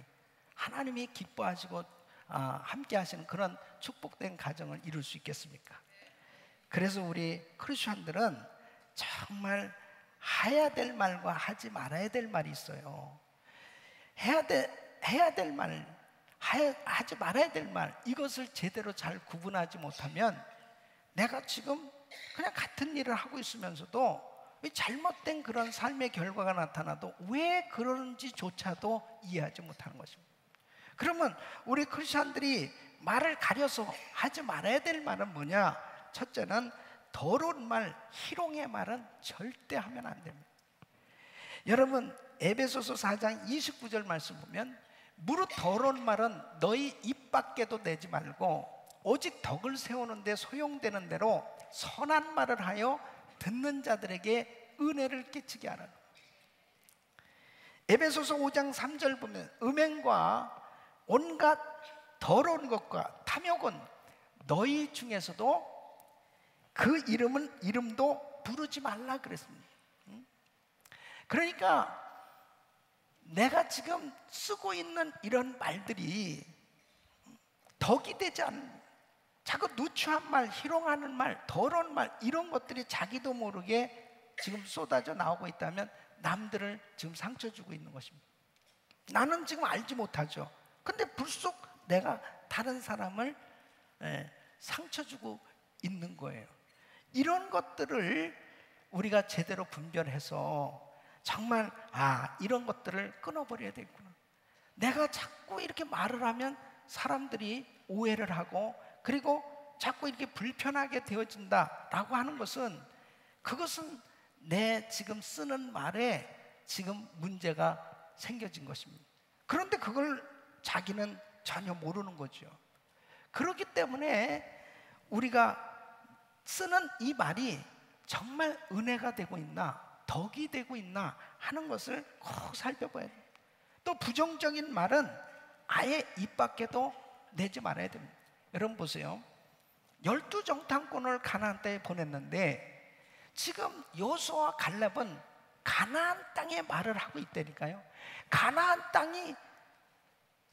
하나님이 기뻐하시고 아, 함께 하시는 그런 축복된 가정을 이룰 수 있겠습니까? 그래서 우리 크리스천들은 정말 해야 될 말과 하지 말아야 될 말이 있어요. 해야 돼 해야 될 말, 하- 하지 말아야 될 말, 이것을 제대로 잘 구분하지 못하면 내가 지금 그냥 같은 일을 하고 있으면서도 왜 잘못된 그런 삶의 결과가 나타나도 왜 그러는지조차도 이해하지 못하는 것입니다. 그러면 우리 크리스천들이 말을 가려서 하지 말아야 될 말은 뭐냐? 첫째는 더러운 말, 희롱의 말은 절대 하면 안 됩니다. 여러분 에베소서 4장 29절 말씀 보면 무릇 더러운 말은 너희 입 밖에도 내지 말고 오직 덕을 세우는데 소용되는 대로 선한 말을 하여 듣는 자들에게 은혜를 끼치게 하라. 에베소서 5장 3절 보면 음행과 온갖 더러운 것과 탐욕은 너희 중에서도 그 이름은 이름도 부르지 말라 그랬습니다. 응? 그러니까 내가 지금 쓰고 있는 이런 말들이 덕이 되지 않는 자꾸 누추한 말, 희롱하는 말, 더러운 말 이런 것들이 자기도 모르게 지금 쏟아져 나오고 있다면 남들을 지금 상처 주고 있는 것입니다. 나는 지금 알지 못하죠. 근데 불쑥 내가 다른 사람을 예, 상처 주고 있는 거예요. 이런 것들을 우리가 제대로 분별해서 정말 아 이런 것들을 끊어버려야 되겠구나. 내가 자꾸 이렇게 말을 하면 사람들이 오해를 하고 그리고 자꾸 이렇게 불편하게 되어진다라고 하는 것은 그것은 내 지금 쓰는 말에 지금 문제가 생겨진 것입니다. 그런데 그걸 자기는 전혀 모르는 거죠. 그렇기 때문에 우리가 쓰는 이 말이 정말 은혜가 되고 있나, 덕이 되고 있나 하는 것을 꼭 살펴봐야 돼요. 또 부정적인 말은 아예 입 밖에도 내지 말아야 됩니다. 여러분 보세요. 열두 정탐꾼을 가나안 땅에 보냈는데 지금 요수와 갈렙은 가나안 땅에 말을 하고 있다니까요. 가나안 땅이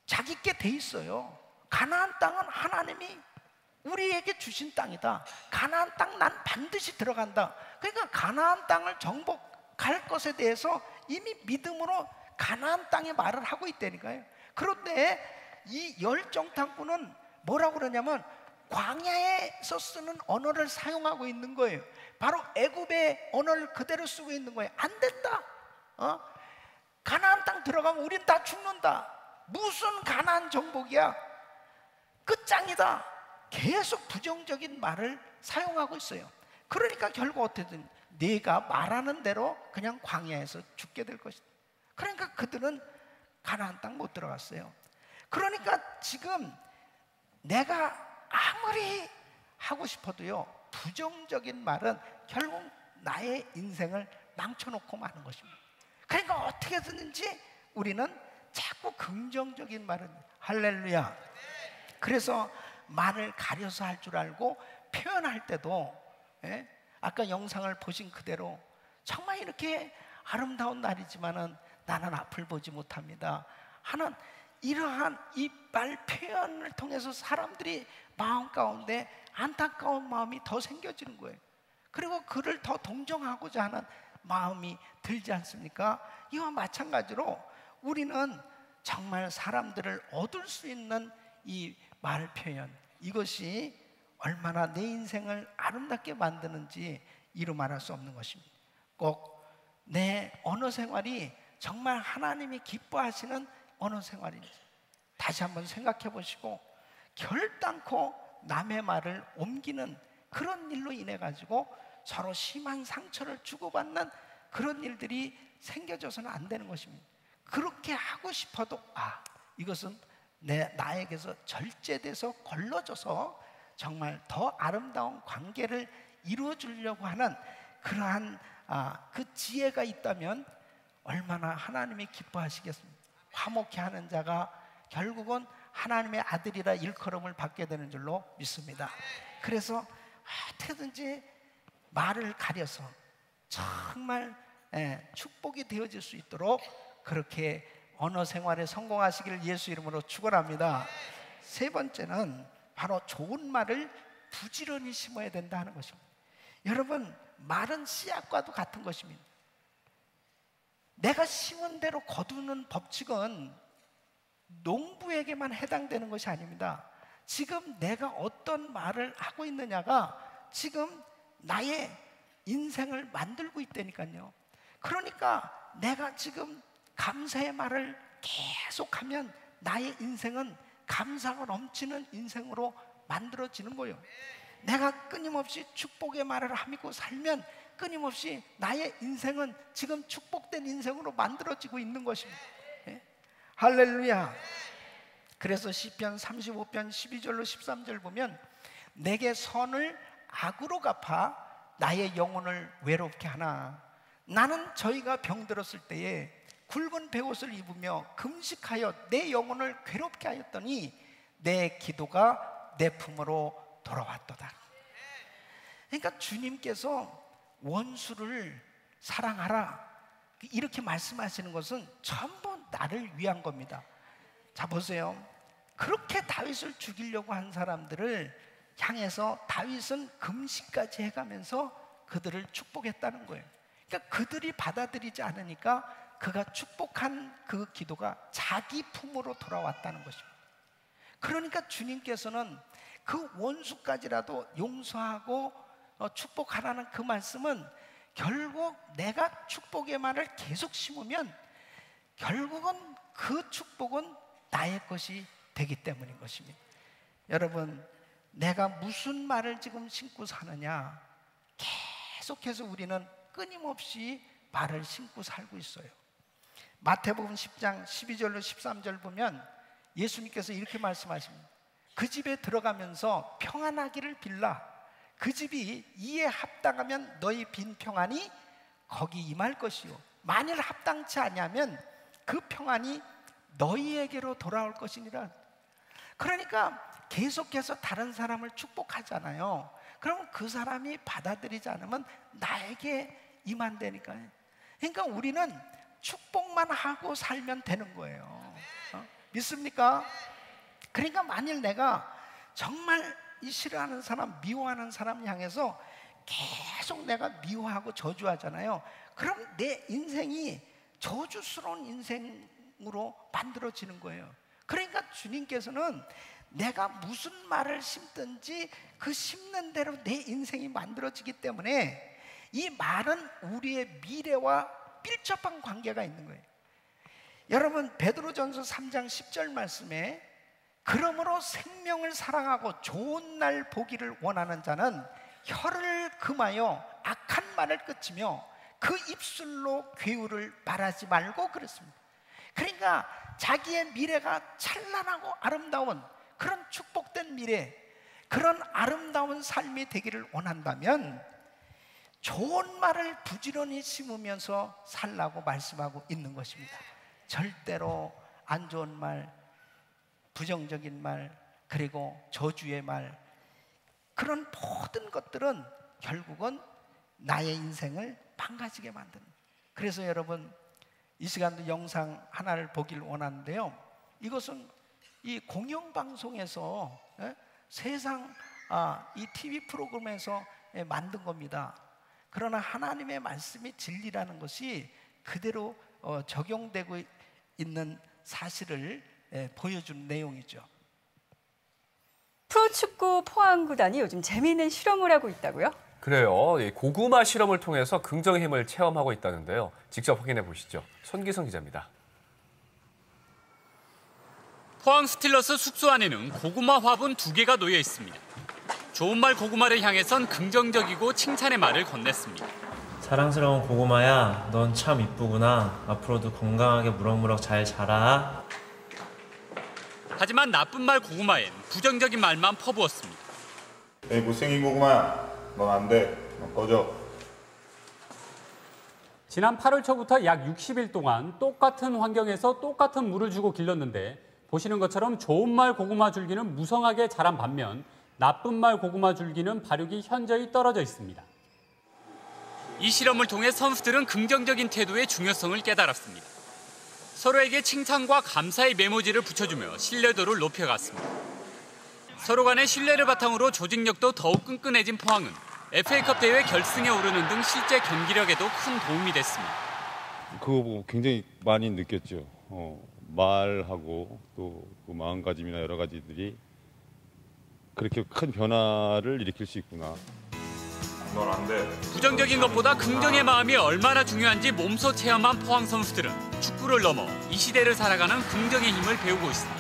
자기께 돼 있어요. 가나안 땅은 하나님이 우리에게 주신 땅이다. 가나안 땅 난 반드시 들어간다. 그러니까 가나안 땅을 정복할 것에 대해서 이미 믿음으로 가나안 땅에 말을 하고 있다니까요. 그런데 이 열정탐꾼은 뭐라고 그러냐면 광야에서 쓰는 언어를 사용하고 있는 거예요. 바로 애굽의 언어를 그대로 쓰고 있는 거예요. 안 된다. 어? 가나안 땅 들어가면 우린 다 죽는다. 무슨 가나안 정복이야? 끝장이다. 계속 부정적인 말을 사용하고 있어요. 그러니까 결국 어떻게든 네가 말하는 대로 그냥 광야에서 죽게 될 것이다. 그러니까 그들은 가나안 땅 못 들어갔어요. 그러니까 지금 내가 아무리 하고 싶어도요 부정적인 말은 결국 나의 인생을 망쳐놓고 마는 것입니다. 그러니까 어떻게든지 우리는 자꾸 긍정적인 말은 할렐루야. 그래서 말을 가려서 할 줄 알고 표현할 때도 예? 아까 영상을 보신 그대로 정말 이렇게 아름다운 날이지만은 나는 앞을 보지 못합니다. 하는 이러한 이 말 표현을 통해서 사람들이 마음 가운데 안타까운 마음이 더 생겨지는 거예요. 그리고 그를 더 동정하고자 하는 마음이 들지 않습니까? 이와 마찬가지로 우리는 정말 사람들을 얻을 수 있는 이 말 표현 이것이 얼마나 내 인생을 아름답게 만드는지 이루 말할 수 없는 것입니다. 꼭 내 언어 생활이 정말 하나님이 기뻐하시는 언어 생활인지 다시 한번 생각해 보시고 결단코 남의 말을 옮기는 그런 일로 인해 가지고 서로 심한 상처를 주고받는 그런 일들이 생겨져서는 안 되는 것입니다. 그렇게 하고 싶어도 아 이것은 내 나에게서 절제돼서 걸러져서 정말 더 아름다운 관계를 이루어 주려고 하는 그러한 아, 그 지혜가 있다면 얼마나 하나님이 기뻐하시겠습니까? 화목해 하는 자가 결국은 하나님의 아들이라 일컬음을 받게 되는 줄로 믿습니다. 그래서 어떻게든지 말을 가려서 정말 예, 축복이 되어질 수 있도록 그렇게 언어 생활에 성공하시기를 예수 이름으로 축원합니다. 세 번째는 바로 좋은 말을 부지런히 심어야 된다 하는 것입니다. 여러분 말은 씨앗과도 같은 것입니다. 내가 심은 대로 거두는 법칙은 농부에게만 해당되는 것이 아닙니다. 지금 내가 어떤 말을 하고 있느냐가 지금 나의 인생을 만들고 있다니까요. 그러니까 내가 지금 감사의 말을 계속하면 나의 인생은 감사가 넘치는 인생으로 만들어지는 거예요. 내가 끊임없이 축복의 말을 하고 살면 끊임없이 나의 인생은 지금 축복된 인생으로 만들어지고 있는 것입니다. 예? 할렐루야. 그래서 시편 35편 12절로 13절 보면 내게 선을 악으로 갚아 나의 영혼을 외롭게 하나 나는 저희가 병들었을 때에 굵은 베옷을 입으며 금식하여 내 영혼을 괴롭게 하였더니 내 기도가 내 품으로 돌아왔도다. 그러니까 주님께서 원수를 사랑하라 이렇게 말씀하시는 것은 전부 나를 위한 겁니다. 자 보세요. 그렇게 다윗을 죽이려고 한 사람들을 향해서 다윗은 금식까지 해가면서 그들을 축복했다는 거예요. 그러니까 그들이 받아들이지 않으니까 그가 축복한 그 기도가 자기 품으로 돌아왔다는 것입니다. 그러니까 주님께서는 그 원수까지라도 용서하고 어, 축복하라는 그 말씀은 결국 내가 축복의 말을 계속 심으면 결국은 그 축복은 나의 것이 되기 때문인 것입니다. 여러분, 내가 무슨 말을 지금 심고 사느냐? 계속해서 우리는 끊임없이 말을 심고 살고 있어요. 마태복음 10장 12절로 13절 보면 예수님께서 이렇게 말씀하십니다. 그 집에 들어가면서 평안하기를 빌라. 그 집이 이에 합당하면 너희 빈 평안이 거기 임할 것이요. 만일 합당치 아니하면 그 평안이 너희에게로 돌아올 것이니라. 그러니까 계속해서 다른 사람을 축복하잖아요. 그러면 그 사람이 받아들이지 않으면 나에게 임한다니까요. 그러니까 우리는 축복만 하고 살면 되는 거예요. 어? 믿습니까? 그러니까 만일 내가 정말 이 싫어하는 사람, 미워하는 사람 향해서 계속 내가 미워하고 저주하잖아요. 그럼 내 인생이 저주스러운 인생으로 만들어지는 거예요. 그러니까 주님께서는 내가 무슨 말을 심든지 그 심는 대로 내 인생이 만들어지기 때문에 이 말은 우리의 미래와 밀접한 관계가 있는 거예요. 여러분 베드로전서 3장 10절 말씀에 그러므로 생명을 사랑하고 좋은 날 보기를 원하는 자는 혀를 금하여 악한 말을 끊으며 그 입술로 괴우를 말하지 말고 그랬습니다. 그러니까 자기의 미래가 찬란하고 아름다운 그런 축복된 미래, 그런 아름다운 삶이 되기를 원한다면 좋은 말을 부지런히 심으면서 살라고 말씀하고 있는 것입니다. 절대로 안 좋은 말, 부정적인 말, 그리고 저주의 말, 그런 모든 것들은 결국은 나의 인생을 망가지게 만드는. 그래서 여러분, 이 시간도 영상 하나를 보길 원하는데요. 이것은 이 공영방송에서 예? 세상 아, 이 TV 프로그램에서 예, 만든 겁니다. 그러나 하나님의 말씀이 진리라는 것이 그대로 어, 적용되고 있는 사실을 예, 보여준 내용이죠. 프로축구 포항구단이 요즘 재미있는 실험을 하고 있다고요? 그래요. 이 고구마 실험을 통해서 긍정의 힘을 체험하고 있다는데요. 직접 확인해 보시죠. 손기성 기자입니다. 포항 스틸러스 숙소 안에는 고구마 화분 두 개가 놓여 있습니다. 좋은 말 고구마를 향해선 긍정적이고 칭찬의 말을 건넸습니다. 사랑스러운 고구마야, 넌 참 이쁘구나. 앞으로도 건강하게 무럭무럭 잘 자라. 하지만 나쁜 말 고구마엔 부정적인 말만 퍼부었습니다. 에이 못생긴 고구마야, 넌 안 돼. 넌 꺼져. 지난 8월 초부터 약 60일 동안 똑같은 환경에서 똑같은 물을 주고 길렀는데 보시는 것처럼 좋은 말 고구마 줄기는 무성하게 자란 반면 나쁜 말 고구마 줄기는 발육이 현저히 떨어져 있습니다. 이 실험을 통해 선수들은 긍정적인 태도의 중요성을 깨달았습니다. 서로에게 칭찬과 감사의 메모지를 붙여주며 신뢰도를 높여갔습니다. 서로 간의 신뢰를 바탕으로 조직력도 더욱 끈끈해진 포항은 FA컵 대회 결승에 오르는 등 실제 경기력에도 큰 도움이 됐습니다. 그거 보고 굉장히 많이 느꼈죠. 어, 말하고 또 그 마음가짐이나 여러 가지들이 그렇게 큰 변화를 일으킬 수 있구나. 넌 안 돼. 부정적인 것보다 긍정의 마음이 얼마나 중요한지 몸소 체험한 포항 선수들은 축구를 넘어 이 시대를 살아가는 긍정의 힘을 배우고 있습니다.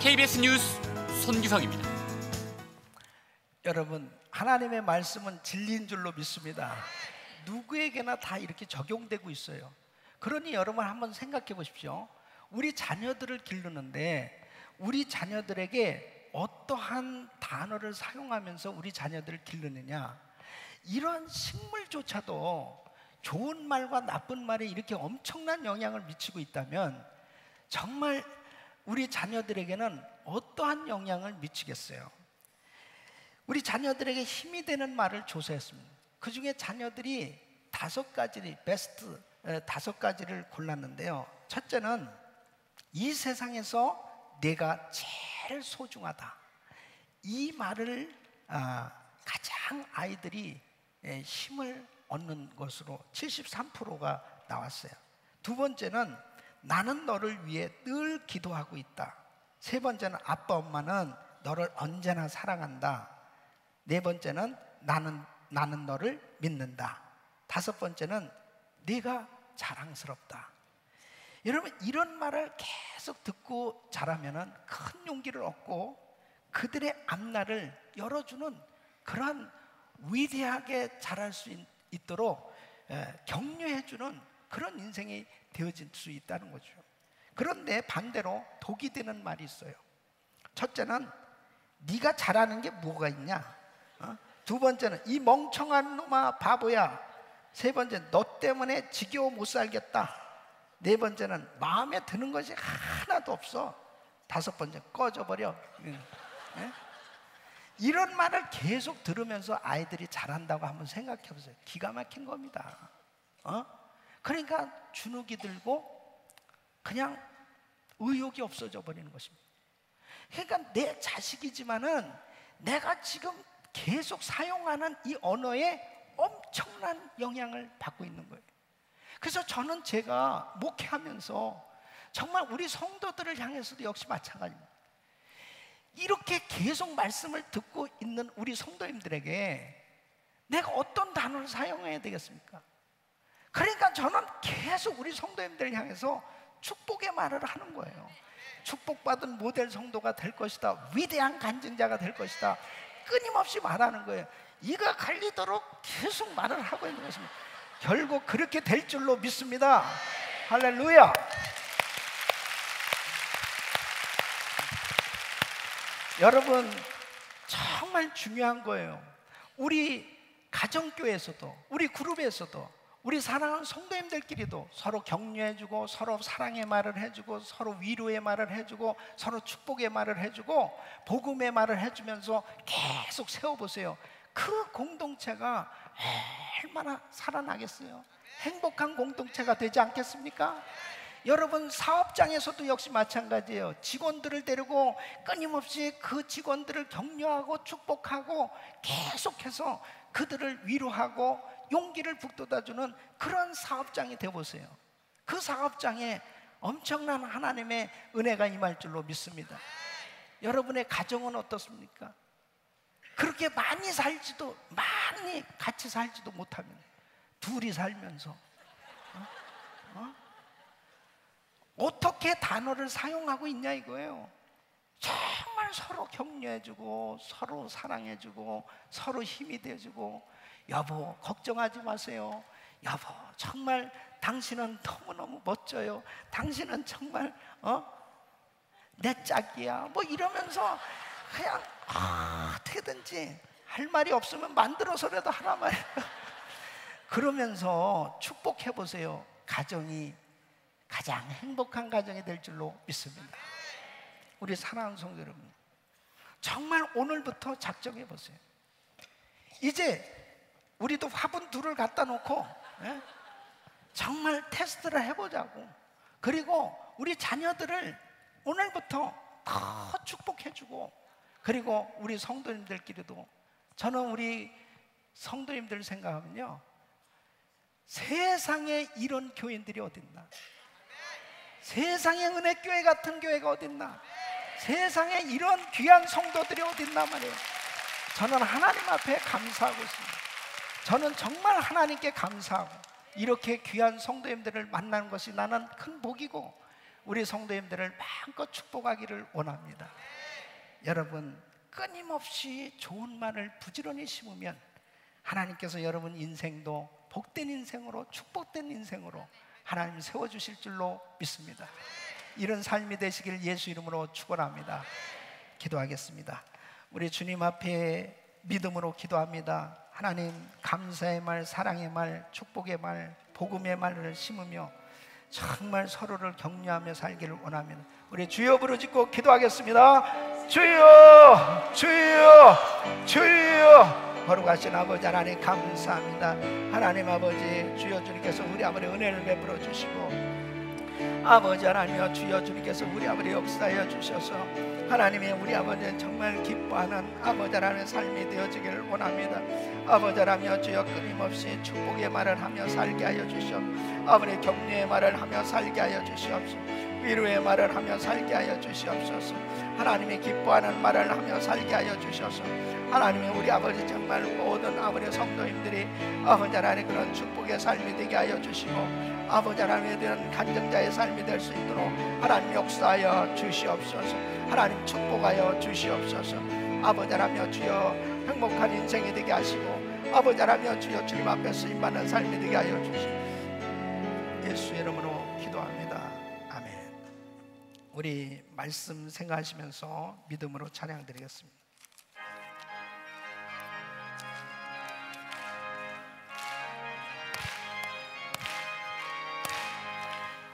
KBS 뉴스 손기성입니다. 여러분 하나님의 말씀은 진리인 줄로 믿습니다. 누구에게나 다 이렇게 적용되고 있어요. 그러니 여러분 한번 생각해 보십시오. 우리 자녀들을 기르는데 우리 자녀들에게 어떠한 단어를 사용하면서 우리 자녀들을 기르느냐? 이런 식물조차도 좋은 말과 나쁜 말에 이렇게 엄청난 영향을 미치고 있다면 정말 우리 자녀들에게는 어떠한 영향을 미치겠어요? 우리 자녀들에게 힘이 되는 말을 조사했습니다. 그 중에 자녀들이 다섯 가지 베스트 에, 다섯 가지를 골랐는데요. 첫째는 이 세상에서 내가 제일 소중하다. 이 말을 아, 가장 아이들이 에, 힘을 얻는 것으로 73%가 나왔어요. 두 번째는 나는 너를 위해 늘 기도하고 있다. 세 번째는 아빠 엄마는 너를 언제나 사랑한다. 네 번째는 나는 나는 너를 믿는다. 다섯 번째는 네가 자랑스럽다. 여러분 이런 말을 계속 듣고 자라면은 큰 용기를 얻고 그들의 앞날을 열어주는 그러한 위대하게 자랄 수 있, 있도록 에, 격려해주는 그런 인생이 되어질 수 있다는 거죠. 그런데 반대로 독이 되는 말이 있어요. 첫째는 네가 잘하는 게 뭐가 있냐? 어? 두 번째는 이 멍청한 놈아 바보야. 세 번째 너 때문에 지겨워 못 살겠다. 네 번째는 마음에 드는 것이 하나도 없어. 다섯 번째 꺼져버려. 응. 예? 이런 말을 계속 들으면서 아이들이 잘한다고 한번 생각해 보세요. 기가 막힌 겁니다. 어? 그러니까 주눅이 들고 그냥 의욕이 없어져 버리는 것입니다. 그러니까 내 자식이지만은 내가 지금 계속 사용하는 이 언어에 엄청난 영향을 받고 있는 거예요. 그래서 저는 제가 목회하면서 정말 우리 성도들을 향해서도 역시 마찬가지입니다. 이렇게 계속 말씀을 듣고 있는 우리 성도님들에게 내가 어떤 단어를 사용해야 되겠습니까? 그러니까 저는 계속 우리 성도님들을 향해서 축복의 말을 하는 거예요. 축복받은 모델 성도가 될 것이다. 위대한 간증자가 될 것이다. 끊임없이 말하는 거예요. 이가 갈리도록 계속 말을 하고 있는 것입니다. 결국 그렇게 될 줄로 믿습니다. 할렐루야. 여러분 정말 중요한 거예요. 우리 가정교회에서도 우리 그룹에서도 우리 사랑하는 성도님들끼리도 서로 격려해주고 서로 사랑의 말을 해주고 서로 위로의 말을 해주고 서로 축복의 말을 해주고 복음의 말을 해주면서 계속 세워보세요. 그 공동체가 얼마나 살아나겠어요? 행복한 공동체가 되지 않겠습니까? 여러분 사업장에서도 역시 마찬가지예요. 직원들을 데리고 끊임없이 그 직원들을 격려하고 축복하고 계속해서 그들을 위로하고 용기를 북돋아주는 그런 사업장이 되어보세요. 그 사업장에 엄청난 하나님의 은혜가 임할 줄로 믿습니다. 여러분의 가정은 어떻습니까? 그렇게 많이 살지도 많이 같이 살지도 못하면 둘이 살면서 어? 어? 어떻게 단어를 사용하고 있냐 이거예요. 정말 서로 격려해주고 서로 사랑해주고 서로 힘이 돼주고 여보 걱정하지 마세요. 여보 정말 당신은 너무너무 멋져요. 당신은 정말 어? 내 짝이야. 뭐 이러면서 그냥 아, 어떻게든지 할 말이 없으면 만들어서라도 하나 말. [laughs] 그러면서 축복해 보세요. 가정이 가장 행복한 가정이 될 줄로 믿습니다. 우리 사랑하는 성도 여러분, 정말 오늘부터 작정해 보세요. 이제 우리도 화분 둘을 갖다 놓고 예? 정말 테스트를 해보자고. 그리고 우리 자녀들을 오늘부터 더 축복해주고 그리고 우리 성도님들끼리도 저는 우리 성도님들 생각하면요. 세상에 이런 교인들이 어딨나? 세상에 은혜 교회 같은 교회가 어딨나? 세상에 이런 귀한 성도들이 어딨나 말이에요. 저는 하나님 앞에 감사하고 있습니다. 저는 정말 하나님께 감사하고 이렇게 귀한 성도님들을 만나는 것이 나는 큰 복이고 우리 성도님들을 마음껏 축복하기를 원합니다. 여러분 끊임없이 좋은 말을 부지런히 심으면 하나님께서 여러분 인생도 복된 인생으로 축복된 인생으로 하나님 세워 주실 줄로 믿습니다. 이런 삶이 되시길 예수 이름으로 축원합니다. 기도하겠습니다. 우리 주님 앞에 믿음으로 기도합니다. 하나님 감사의 말, 사랑의 말, 축복의 말, 복음의 말을 심으며 정말 서로를 격려하며 살기를 원합니다. 우리 주여 부르짖고 기도하겠습니다. 주여, 주여, 주여. 거룩하신 아버지 하나님 감사합니다. 하나님 아버지 주여 주님께서 우리 아버지 은혜를 베풀어 주시고 아버지 하나님여 주여 주님께서 우리 아버지 역사하여 주셔서 하나님의 우리 아버지는 정말 기뻐하는 아버지 하나님의 삶이 되어지기를 원합니다. 아버지 하나님여 주여 끊임없이 축복의 말을 하며 살게 하여 주시옵. 아버지 격려의 말을 하며 살게 하여 주시옵소서 위로의 말을 하며 살게 하여 주시옵소서. 하나님의 기뻐하는 말을 하며 살게 하여 주셔서. 하나님의 우리 아버지 정말 모든 아버지 성도님들이 아버지 하나님 그런 축복의 삶이 되게 하여 주시고 아버지 하나님에 대한 간증자의 삶이 될 수 있도록 하나님 역사하여 주시옵소서. 하나님 축복하여 주시옵소서. 아버지 하나며 주여 행복한 인생이 되게 하시고 아버지 하나며 주여 주님 앞에 쓰임받는 삶이 되게 하여 주시고 예수 이름으로 우리 말씀 생각하시면서 믿음으로 찬양 드리겠습니다.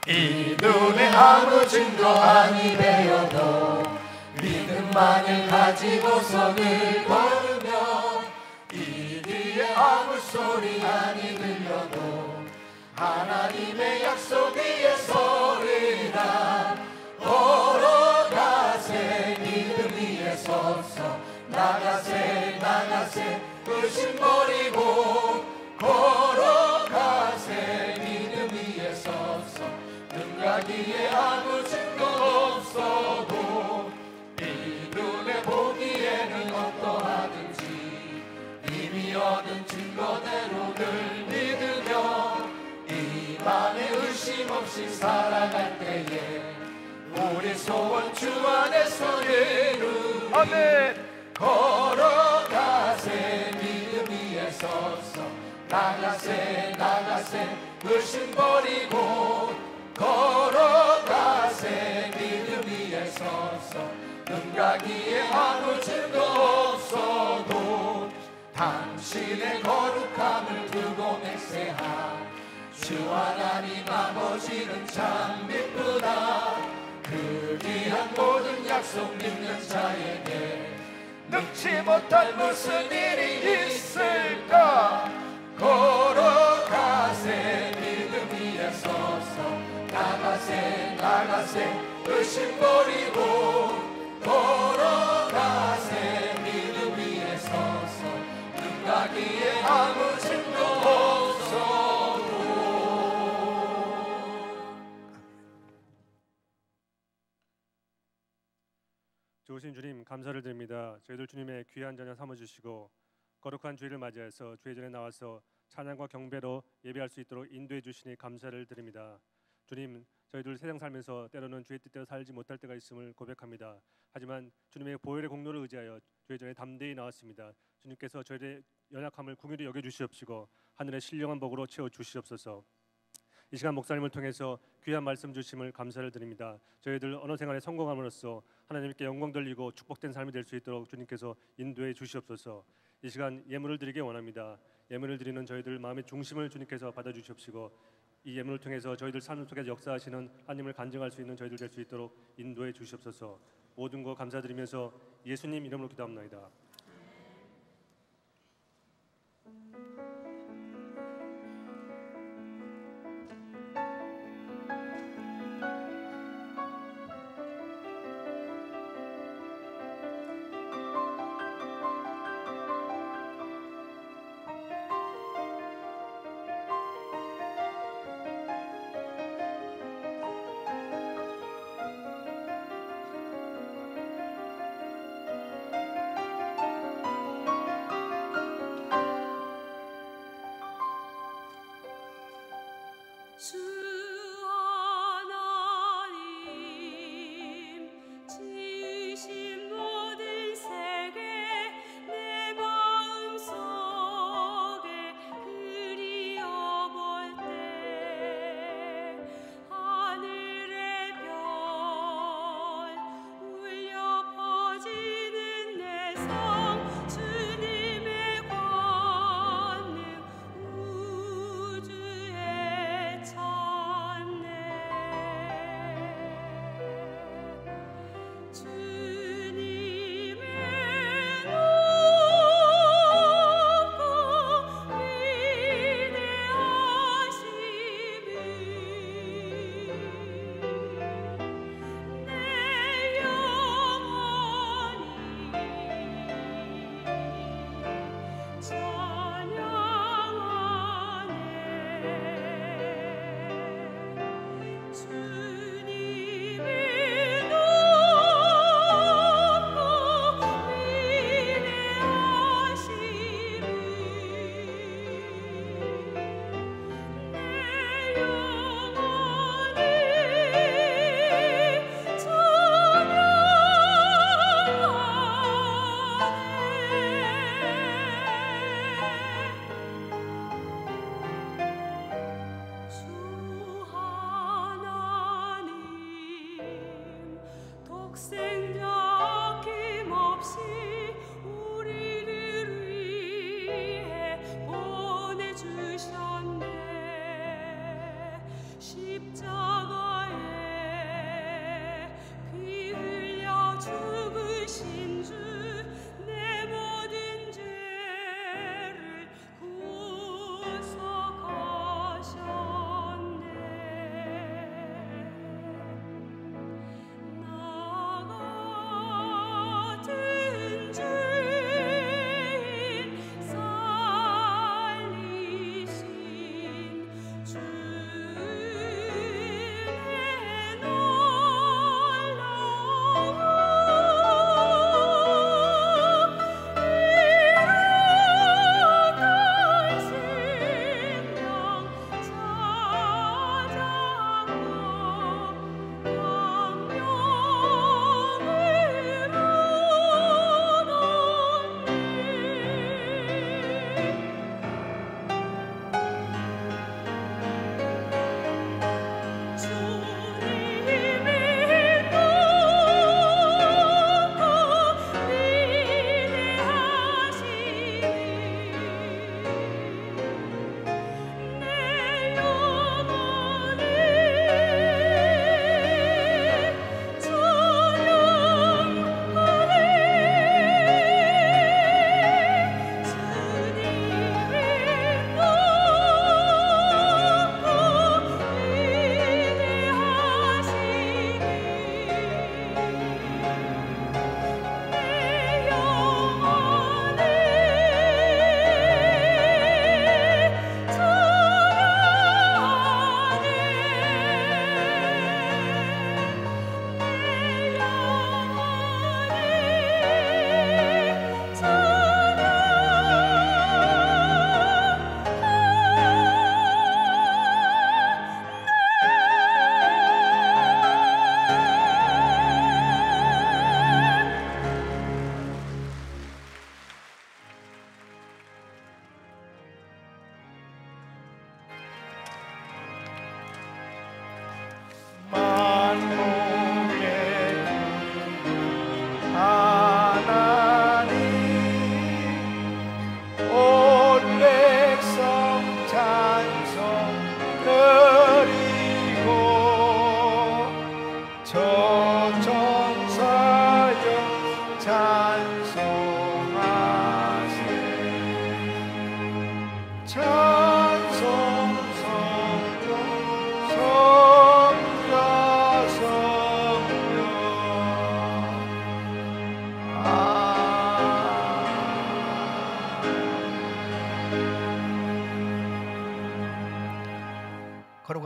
이 눈에 아무 증거 아니 되어도 믿음만을 가지고서 늘 걸으면 이 뒤에 아무 소리 아니 들려도 하나님의 약속 위에 서리라 걸어가세 믿음 위에 서서. 나가세 나가세. 의심 버리고 걸어가세 믿음 위에 서서. 눈가기에 아무 증거 없어도 이 눈에 보기에는 어떠하든지 이미 얻은 증거대로 늘 믿으며 이 맘에 의심 없이 살아갈 때에 우리 소원 주 안에서 이루 아멘. 걸어가세 믿음 위에 서서 나가세 나가세 의심 버리고 걸어가세 믿음 위에 서서 눈가기에 아무 증거 없어도 당신의 거룩함을 두고 맹세한 주 하나님 아버지는 참 귀한 모든 약속 믿는 자에게 능치 못할 무슨 일이 있을까? 걸어가세 믿음 위에 서서 나가세 나가세. 의심 버리고 걸어가세 믿음 위에 서서 눈 가기에 아무 증거 좋으신 주님 감사를 드립니다. 저희들 주님의 귀한 자녀 삼아 주시고 거룩한 주일을 맞이해서 주의 전에 나와서 찬양과 경배로 예배할 수 있도록 인도해 주시니 감사를 드립니다. 주님 저희들 세상 살면서 때로는 주의 뜻대로 살지 못할 때가 있음을 고백합니다. 하지만 주님의 보혈의 공로를 의지하여 주의 전에 담대히 나왔습니다. 주님께서 저희의 연약함을 궁휼히 여겨 주시옵시고 하늘의 신령한 복으로 채워 주시옵소서. 이 시간 목사님을 통해서 귀한 말씀 주심을 감사를 드립니다. 저희들 언어 생활에 성공함으로써 하나님께 영광 돌리고 축복된 삶이 될 수 있도록 주님께서 인도해 주시옵소서. 이 시간 예물을 드리기 원합니다. 예물을 드리는 저희들 마음의 중심을 주님께서 받아 주시옵시고 이 예물을 통해서 저희들 삶 속에 역사하시는 하나님을 간증할 수 있는 저희들 될 수 있도록 인도해 주시옵소서. 모든 거 감사드리면서 예수님 이름으로 기도합니다.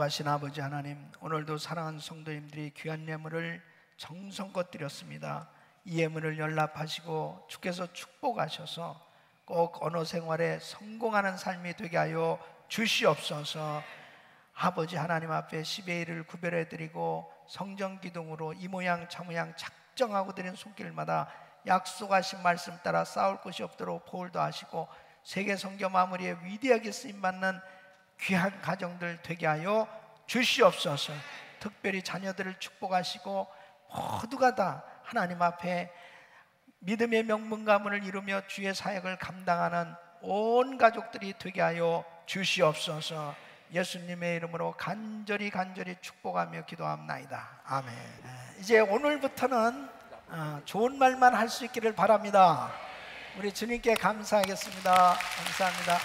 거룩하신 아버지 하나님 오늘도 사랑하는 성도님들이 귀한 예물을 정성껏 드렸습니다. 이 예물을 연락하시고 주께서 축복하셔서 꼭 언어 생활에 성공하는 삶이 되게 하여 주시옵소서. 아버지 하나님 앞에 10의 1을 구별해 드리고 성전 기둥으로 이 모양 저 모양 작정하고 드린 손길마다 약속하신 말씀 따라 싸울 것이 없도록 보홀도 하시고 세계 성경 마무리에 위대하게 쓰임 받는 귀한 가정들 되게 하여 주시옵소서. 특별히 자녀들을 축복하시고 모두가 다 하나님 앞에 믿음의 명문 가문을 이루며 주의 사역을 감당하는 온 가족들이 되게 하여 주시옵소서. 예수님의 이름으로 간절히 간절히 축복하며 기도합나이다. 아멘. 이제 오늘부터는 어, 좋은 말만 할 수 있기를 바랍니다. 우리 주님께 감사하겠습니다. 감사합니다.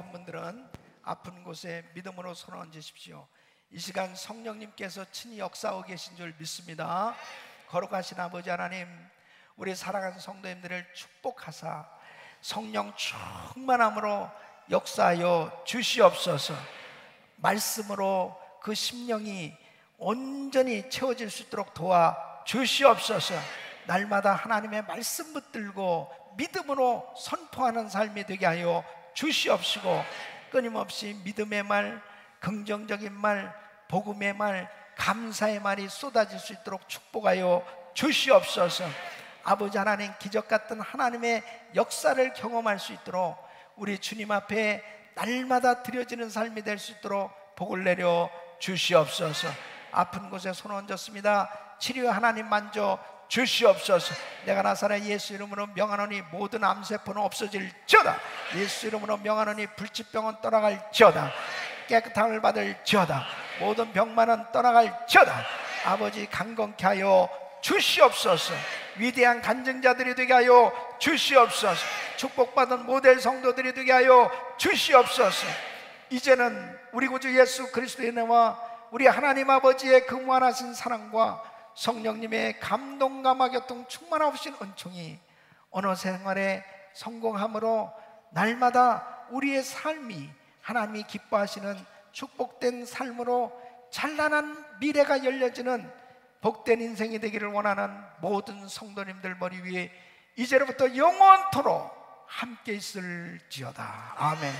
아픈 분들은 아픈 곳에 믿음으로 손 얹으십시오. 이 시간 성령님께서 친히 역사하고 계신 줄 믿습니다. 거룩하신 아버지 하나님, 우리 사랑하는 성도님들을 축복하사 성령 충만함으로 역사하여 주시옵소서. 말씀으로 그 심령이 온전히 채워질 수 있도록 도와 주시옵소서. 날마다 하나님의 말씀 붙들고 믿음으로 선포하는 삶이 되게 하여 주시옵시고 끊임없이 믿음의 말, 긍정적인 말, 복음의 말, 감사의 말이 쏟아질 수 있도록 축복하여 주시옵소서. 아버지 하나님 기적 같은 하나님의 역사를 경험할 수 있도록 우리 주님 앞에 날마다 드려지는 삶이 될 수 있도록 복을 내려 주시옵소서. 아픈 곳에 손 얹었습니다. 치료 하나님 만져 주시옵소서. 내가 나사렛 예수 이름으로 명하노니 모든 암세포는 없어질지어다. 예수 이름으로 명하노니 불치병은 떠나갈지어다. 깨끗함을 받을지어다. 모든 병만은 떠나갈지어다. 아버지 강건케 하여 주시옵소서. 위대한 간증자들이 되게 하여 주시옵소서. 축복받은 모델 성도들이 되게 하여 주시옵소서. 이제는 우리 구주 예수 그리스도의 은혜와 우리 하나님 아버지의 그 무한하신 사랑과 성령님의 감동감화 교통 충만하신 은총이 언어 생활에 성공함으로 날마다 우리의 삶이 하나님이 기뻐하시는 축복된 삶으로 찬란한 미래가 열려지는 복된 인생이 되기를 원하는 모든 성도님들 머리 위에 이제로부터 영원토록 함께 있을지어다. 아멘.